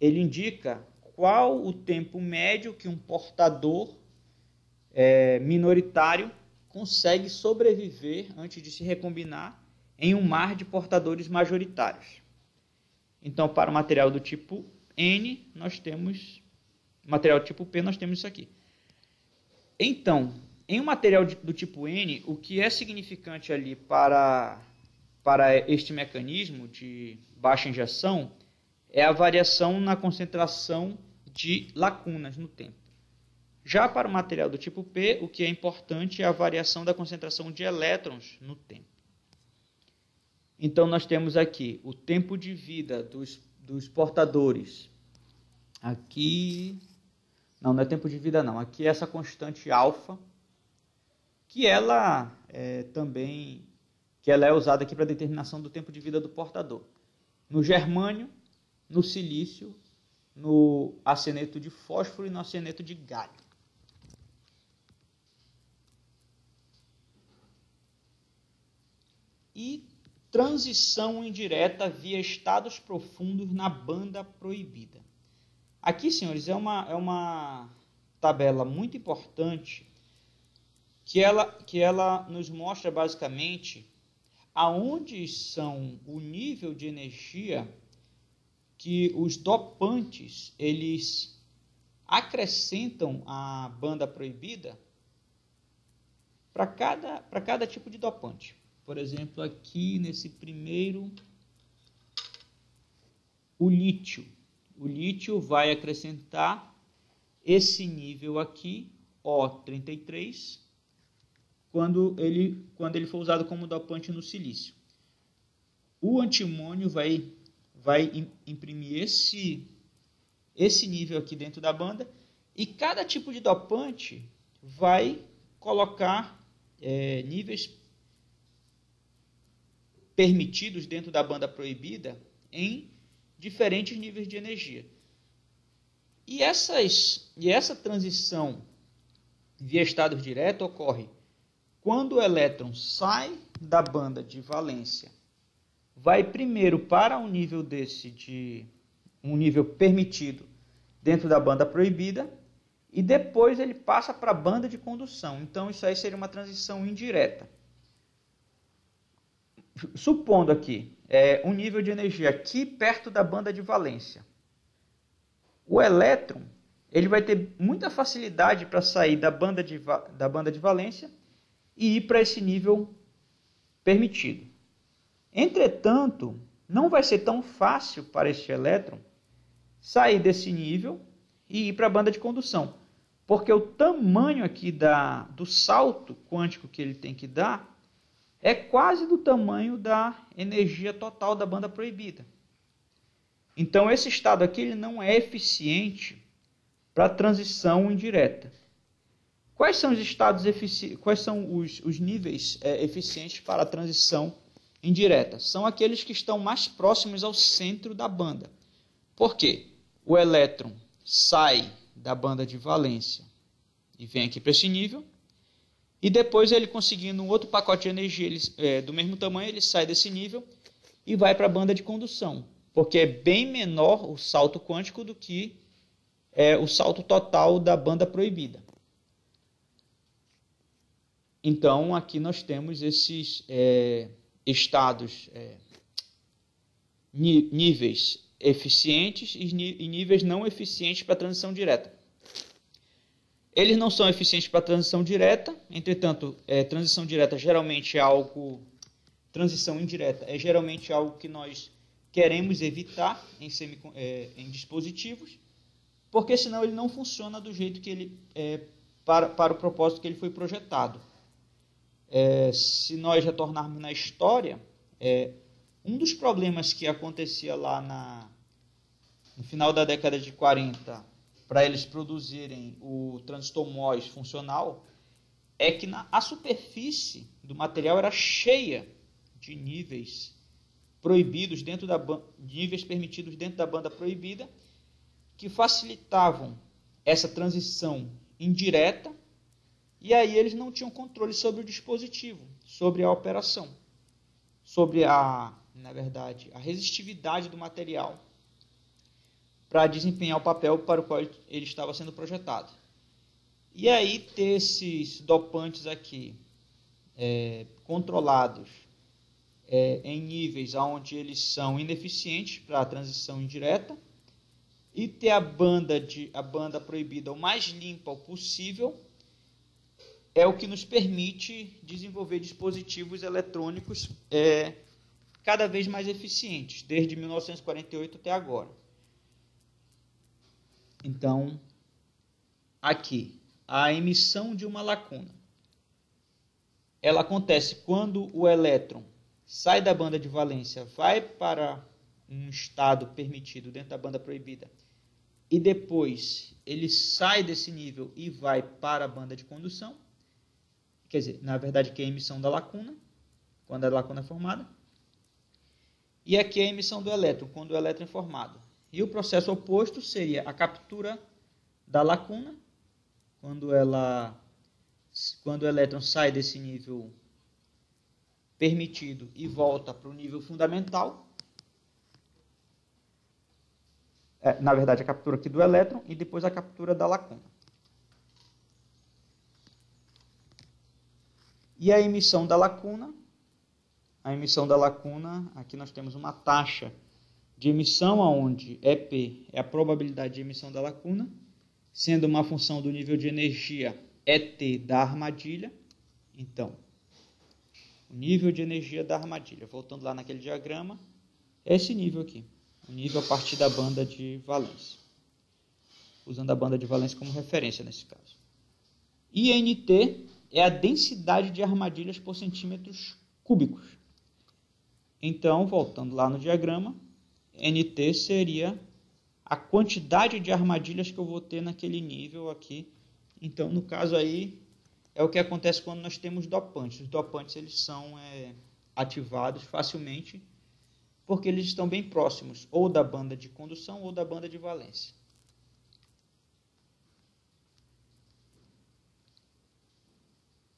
ele indica qual o tempo médio que um portador é, minoritário consegue sobreviver antes de se recombinar em um mar de portadores majoritários. Então, para o material do tipo N, nós temos material tipo P, nós temos isso aqui. Então, em um material de, do tipo N, o que é significante ali para, para este mecanismo de baixa injeção é a variação na concentração de lacunas no tempo. Já para o material do tipo P, o que é importante é a variação da concentração de elétrons no tempo. Então, nós temos aqui o tempo de vida dos, dos portadores. Aqui. Não, não é tempo de vida, não. Aqui é essa constante alfa, que ela é, também que ela é usada aqui para determinação do tempo de vida do portador. No germânio, no silício, no arseneto de fósforo e no arseneto de galho. e transição indireta via estados profundos na banda proibida. Aqui, senhores, é uma, é uma tabela muito importante que ela, que ela nos mostra basicamente aonde são o nível de energia que os dopantes eles acrescentam à banda proibida para cada, para cada tipo de dopante. Por exemplo, aqui nesse primeiro, o lítio. O lítio vai acrescentar esse nível aqui, O33, quando ele, quando ele for usado como dopante no silício. O antimônio vai, vai imprimir esse, esse nível aqui dentro da banda e cada tipo de dopante vai colocar é, níveis permitidos dentro da banda proibida em diferentes níveis de energia. E, essas, e essa transição via estados direto ocorre quando o elétron sai da banda de valência, vai primeiro para um nível desse de um nível permitido dentro da banda proibida e depois ele passa para a banda de condução. Então isso aí seria uma transição indireta supondo aqui é, um nível de energia aqui perto da banda de valência, o elétron ele vai ter muita facilidade para sair da banda, de, da banda de valência e ir para esse nível permitido. Entretanto, não vai ser tão fácil para este elétron sair desse nível e ir para a banda de condução, porque o tamanho aqui da, do salto quântico que ele tem que dar é quase do tamanho da energia total da banda proibida. Então esse estado aqui ele não é eficiente para transição indireta. Quais são os estados quais são os, os níveis é, eficientes para a transição indireta? São aqueles que estão mais próximos ao centro da banda. Por quê? O elétron sai da banda de valência e vem aqui para esse nível, e depois ele conseguindo um outro pacote de energia ele, é, do mesmo tamanho, ele sai desse nível e vai para a banda de condução, porque é bem menor o salto quântico do que é, o salto total da banda proibida. Então, aqui nós temos esses é, estados, é, níveis eficientes e níveis não eficientes para transição direta. Eles não são eficientes para transição direta, entretanto, é, transição direta geralmente é algo. Transição indireta é geralmente algo que nós queremos evitar em, é, em dispositivos, porque senão ele não funciona do jeito que ele. É, para, para o propósito que ele foi projetado. É, se nós retornarmos na história, é, Um dos problemas que acontecia lá na, no final da década de 40, para eles produzirem o transistor MOS funcional, é que na, a superfície do material era cheia de níveis proibidos dentro da níveis permitidos dentro da banda proibida que facilitavam essa transição indireta e aí eles não tinham controle sobre o dispositivo, sobre a operação, sobre a, na verdade, a resistividade do material para desempenhar o papel para o qual ele estava sendo projetado. E aí ter esses dopantes aqui é, controlados é, em níveis onde eles são ineficientes para a transição indireta e ter a banda de a banda proibida o mais limpa possível é o que nos permite desenvolver dispositivos eletrônicos é, cada vez mais eficientes desde 1948 até agora. Então, aqui a emissão de uma lacuna. Ela acontece quando o elétron sai da banda de valência, vai para um estado permitido dentro da banda proibida e depois ele sai desse nível e vai para a banda de condução, quer dizer, na verdade que é a emissão da lacuna, quando a lacuna é formada, e aqui é a emissão do elétron, quando o elétron é formado. E o processo oposto seria a captura da lacuna, quando ela quando o elétron sai desse nível permitido e volta para o nível fundamental, é, na verdade, a captura aqui do elétron e depois a captura da lacuna. E a emissão da lacuna, a emissão da lacuna, aqui nós temos uma taxa de emissão onde EP é a probabilidade de emissão da lacuna, sendo uma função do nível de energia ET da armadilha. Então, o nível de energia da armadilha, voltando lá naquele diagrama, é esse nível aqui o nível a partir da banda de valência. Usando a banda de valência como referência nesse caso. INT é a densidade de armadilhas por centímetros cúbicos. Então, voltando lá no diagrama, NT seria a quantidade de armadilhas que eu vou ter naquele nível aqui. Então, no caso aí, é o que acontece quando nós temos dopantes. Os dopantes eles são é, ativados facilmente porque eles estão bem próximos ou da banda de condução ou da banda de valência.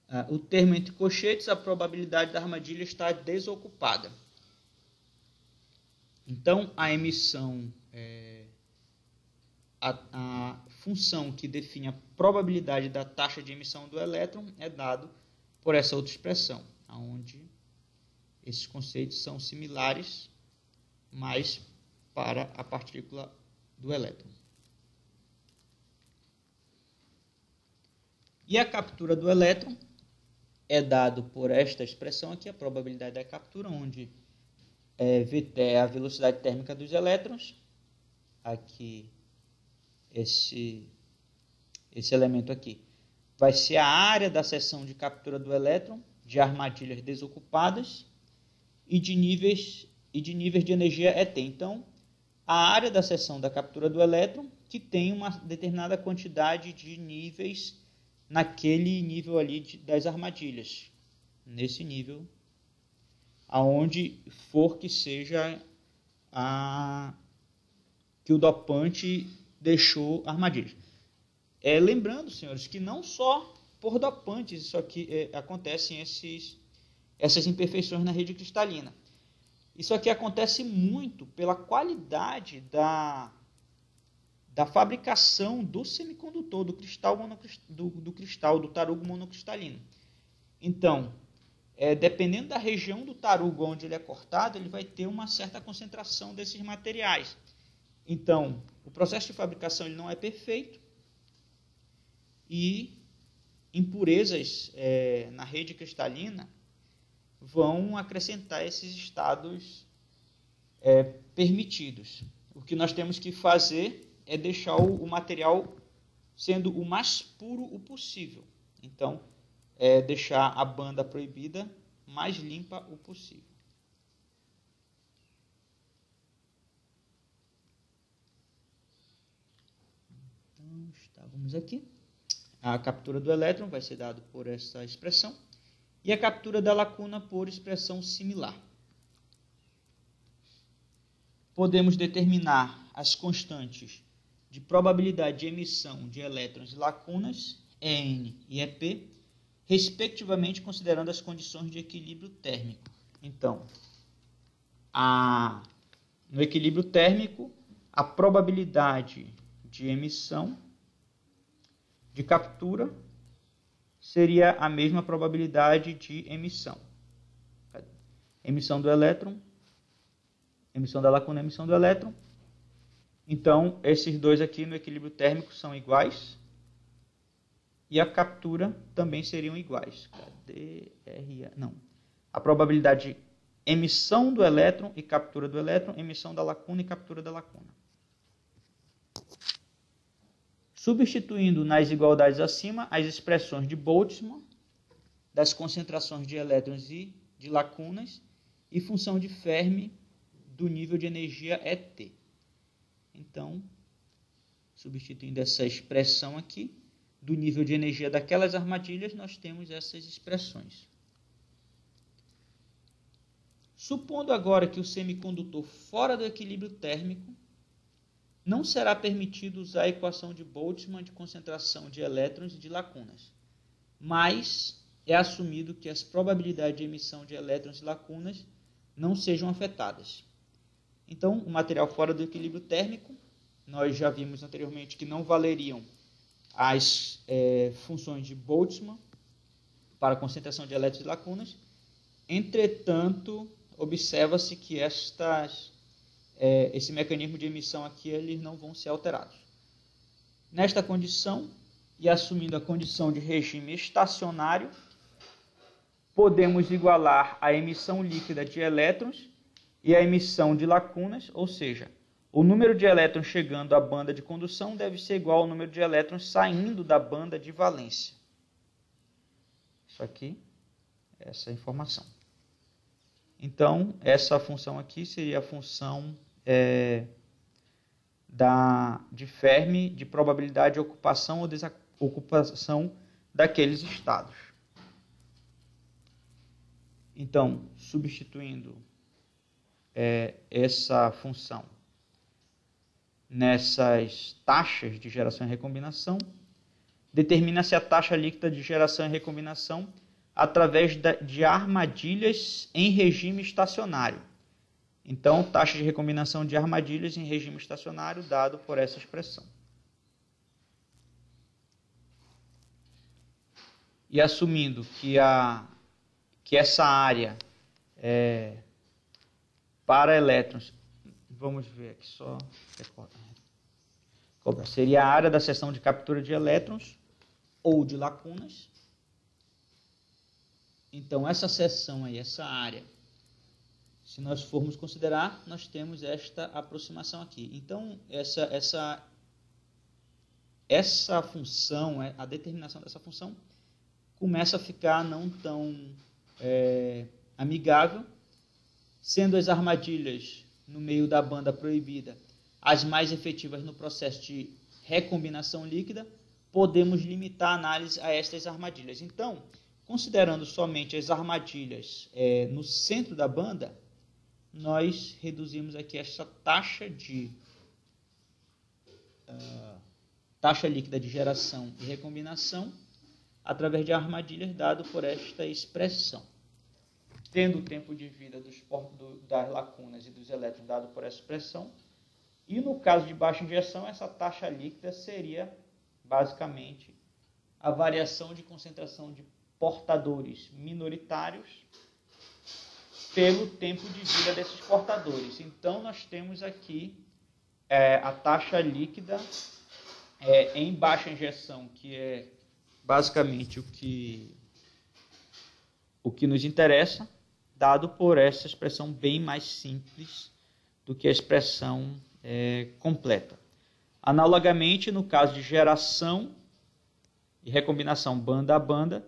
Ah, o termo entre cochetes, a probabilidade da armadilha está desocupada. Então, a emissão, é, a, a, função que define a probabilidade da taxa de emissão do elétron é dado por essa outra expressão, onde esses conceitos são similares mais para a partícula do elétron. E a captura do elétron é dado por esta expressão aqui, a probabilidade da captura, onde é, é a velocidade térmica dos elétrons, aqui esse, esse elemento aqui, vai ser a área da seção de captura do elétron de armadilhas desocupadas e de níveis e de níveis de energia ET. Então, a área da seção da captura do elétron que tem uma determinada quantidade de níveis naquele nível ali de, das armadilhas, nesse nível, aonde for que seja a que o dopante deixou armadilhas. É, lembrando, senhores, que não só por dopantes isso aqui é, acontecem esses, essas imperfeições na rede cristalina. Isso aqui acontece muito pela qualidade da, da fabricação do semicondutor, do cristal, do, do cristal, do tarugo monocristalino. Então, é, dependendo da região do tarugo onde ele é cortado, ele vai ter uma certa concentração desses materiais. Então, o processo de fabricação ele não é perfeito e impurezas é, na rede cristalina vão acrescentar esses estados é, permitidos. O que nós temos que fazer é deixar o, o material sendo o mais puro o possível. Então, é, deixar a banda proibida mais limpa o possível. Então, estávamos aqui. A captura do elétron vai ser dado por essa expressão e a captura da lacuna por expressão similar. Podemos determinar as constantes de probabilidade de emissão de elétrons e lacunas, EN e EP, respectivamente considerando as condições de equilíbrio térmico. Então, a, no equilíbrio térmico, a probabilidade de emissão de captura seria a mesma probabilidade de emissão. Emissão do elétron, emissão da lacuna, emissão do elétron. Então, esses dois aqui no equilíbrio térmico são iguais. E a captura também seriam iguais. Cadê? Não. A probabilidade de emissão do elétron e captura do elétron, emissão da lacuna e captura da lacuna. Substituindo nas igualdades acima as expressões de Boltzmann, das concentrações de elétrons e de lacunas, e função de Fermi do nível de energia ET. Então, substituindo essa expressão aqui, do nível de energia daquelas armadilhas, nós temos essas expressões. Supondo agora que o semicondutor fora do equilíbrio térmico, não será permitido usar a equação de Boltzmann de concentração de elétrons e de lacunas, mas é assumido que as probabilidades de emissão de elétrons e lacunas não sejam afetadas. Então, o material fora do equilíbrio térmico, nós já vimos anteriormente que não valeriam as é, funções de Boltzmann para concentração de elétrons e lacunas. Entretanto, observa-se que estas, é, esse mecanismo de emissão aqui eles não vão ser alterados. Nesta condição, e assumindo a condição de regime estacionário, podemos igualar a emissão líquida de elétrons e a emissão de lacunas, ou seja, o número de elétrons chegando à banda de condução deve ser igual ao número de elétrons saindo da banda de valência. Isso aqui, essa informação. Então, essa função aqui seria a função é, da, de Fermi de probabilidade de ocupação ou desocupação daqueles estados. Então, substituindo é, essa função nessas taxas de geração e recombinação, determina-se a taxa líquida de geração e recombinação através de armadilhas em regime estacionário. Então, taxa de recombinação de armadilhas em regime estacionário dado por essa expressão. E assumindo que, a, que essa área é, para elétrons Vamos ver aqui só. Seria a área da seção de captura de elétrons ou de lacunas. Então, essa seção aí, essa área, se nós formos considerar, nós temos esta aproximação aqui. Então, essa, essa, essa função, é, a determinação dessa função, começa a ficar não tão é, amigável, sendo as armadilhas no meio da banda proibida, as mais efetivas no processo de recombinação líquida, podemos limitar a análise a estas armadilhas. Então, considerando somente as armadilhas é, no centro da banda, nós reduzimos aqui essa taxa de uh, taxa líquida de geração e recombinação através de armadilhas dado por esta expressão tendo o tempo de vida dos, do, das lacunas e dos elétrons dado por essa expressão. E no caso de baixa injeção, essa taxa líquida seria basicamente a variação de concentração de portadores minoritários pelo tempo de vida desses portadores. Então, nós temos aqui é, a taxa líquida é, em baixa injeção, que é basicamente o que, o que nos interessa, dado por essa expressão bem mais simples do que a expressão é, completa. Analogamente, no caso de geração e recombinação banda a banda,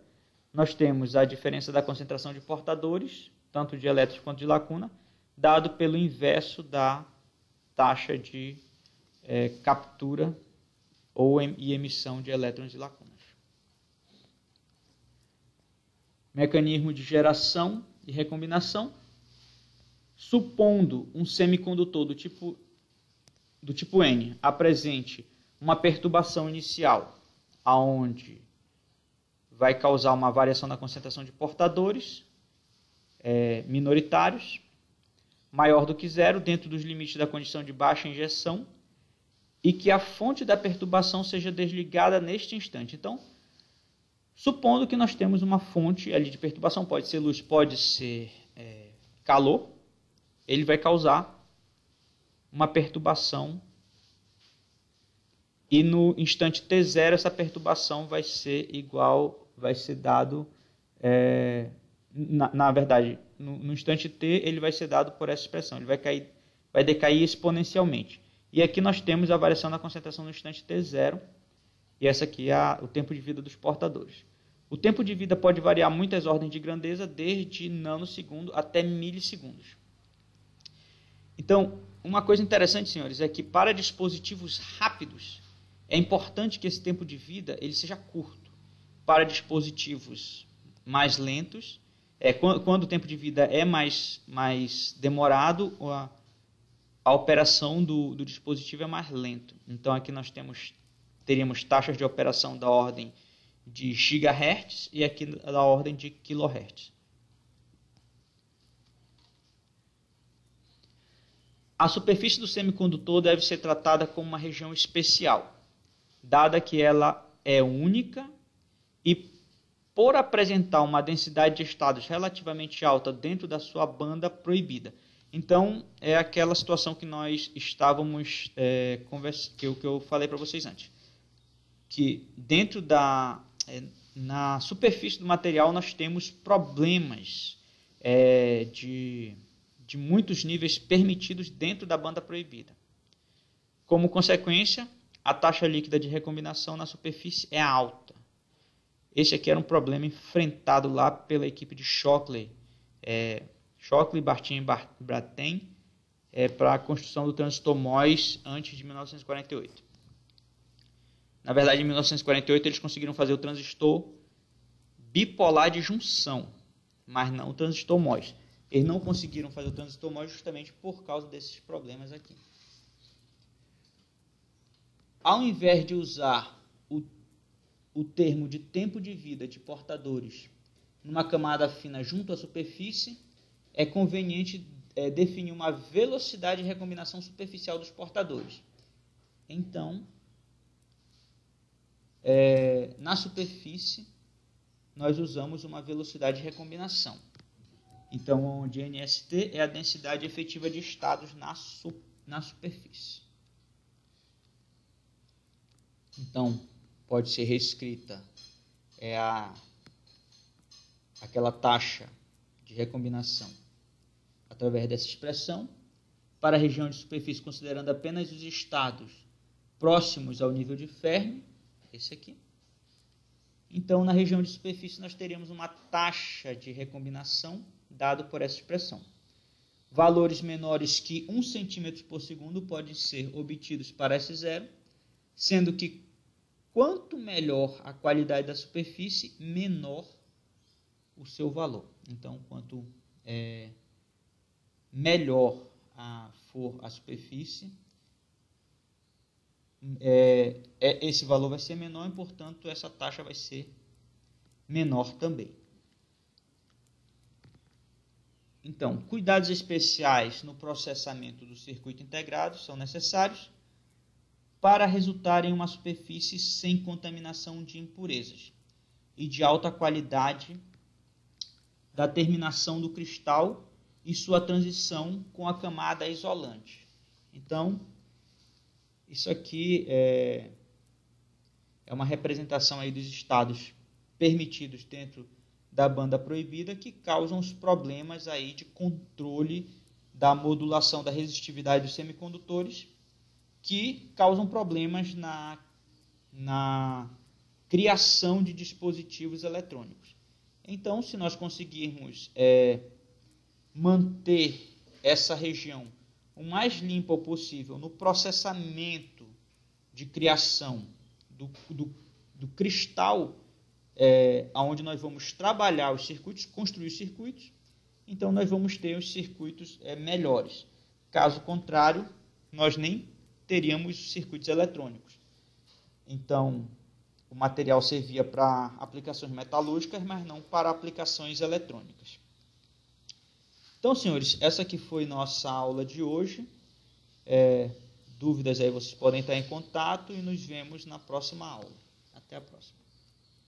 nós temos a diferença da concentração de portadores, tanto de elétrons quanto de lacuna, dado pelo inverso da taxa de é, captura ou e emissão de elétrons e lacunas. Mecanismo de geração e recombinação. Supondo um semicondutor do tipo, do tipo N apresente uma perturbação inicial, aonde vai causar uma variação na concentração de portadores é, minoritários, maior do que zero, dentro dos limites da condição de baixa injeção, e que a fonte da perturbação seja desligada neste instante. Então, supondo que nós temos uma fonte ali de perturbação, pode ser luz, pode ser é, calor, ele vai causar uma perturbação. E no instante t0 essa perturbação vai ser igual, vai ser dado, é, na, na, verdade, no, no, instante t ele vai ser dado por essa expressão, ele vai, cair, vai decair exponencialmente. E aqui nós temos a variação da concentração no instante t0, e essa aqui é a, o tempo de vida dos portadores. O tempo de vida pode variar muitas ordens de grandeza, desde nanosegundo até milissegundos. Então, uma coisa interessante, senhores, é que para dispositivos rápidos, é importante que esse tempo de vida ele seja curto. Para dispositivos mais lentos, é, quando, quando o tempo de vida é mais, mais demorado, a, a operação do, do dispositivo é mais lento. Então aqui nós temos teríamos taxas de operação da ordem de gigahertz e aqui da ordem de kilohertz. A superfície do semicondutor deve ser tratada como uma região especial dada que ela é única e por apresentar uma densidade de estados relativamente alta dentro da sua banda proibida. Então, é aquela situação que nós estávamos é, que, eu, que eu falei para vocês antes. Que dentro da. É, na superfície do material nós temos problemas é, de, de muitos níveis permitidos dentro da banda proibida. Como consequência, a taxa líquida de recombinação na superfície é alta. Esse aqui era um problema enfrentado lá pela equipe de Shockley, é, Shockley, Bartin e Braten, é, para a construção do transistor MOS antes de 1948. Na verdade, em 1948 eles conseguiram fazer o transistor bipolar de junção, mas não o transistor MOS. Eles não conseguiram fazer o transistor MOS justamente por causa desses problemas aqui ao invés de usar o, o termo de tempo de vida de portadores numa camada fina junto à superfície, é conveniente é, definir uma velocidade de recombinação superficial dos portadores. Então, é, na superfície, nós usamos uma velocidade de recombinação. Então, onde NST é a densidade efetiva de estados na, su na superfície. Então, pode ser reescrita é a aquela taxa de recombinação através dessa expressão para a região de superfície considerando apenas os estados próximos ao nível de Fermi, esse aqui. Então, na região de superfície nós teríamos uma taxa de recombinação dado por essa expressão. Valores menores que 1 cm por segundo podem ser obtidos para S0, sendo que quanto melhor a qualidade da superfície, menor o seu valor. Então, quanto é, melhor a, for a superfície, é, é, esse valor vai ser menor e, portanto, essa taxa vai ser menor também. Então, cuidados especiais no processamento do circuito integrado são necessários para resultar em uma superfície sem contaminação de impurezas e de alta qualidade da terminação do cristal e sua transição com a camada isolante. Então, isso aqui é, é uma representação aí dos estados permitidos dentro da banda proibida que causam os problemas aí de controle da modulação da resistividade dos semicondutores que causam problemas na, na criação de dispositivos eletrônicos. Então, se nós conseguirmos é, manter essa região o mais limpa possível no processamento de criação do, do, do cristal é, onde nós vamos trabalhar os circuitos, construir os circuitos, então nós vamos ter os circuitos é, melhores. Caso contrário, nós nem teríamos circuitos eletrônicos. Então, o material servia para aplicações metalúrgicas, mas não para aplicações eletrônicas. Então, senhores, essa aqui foi nossa aula de hoje. É, dúvidas aí vocês podem estar em contato e nos vemos na próxima aula. Até a próxima.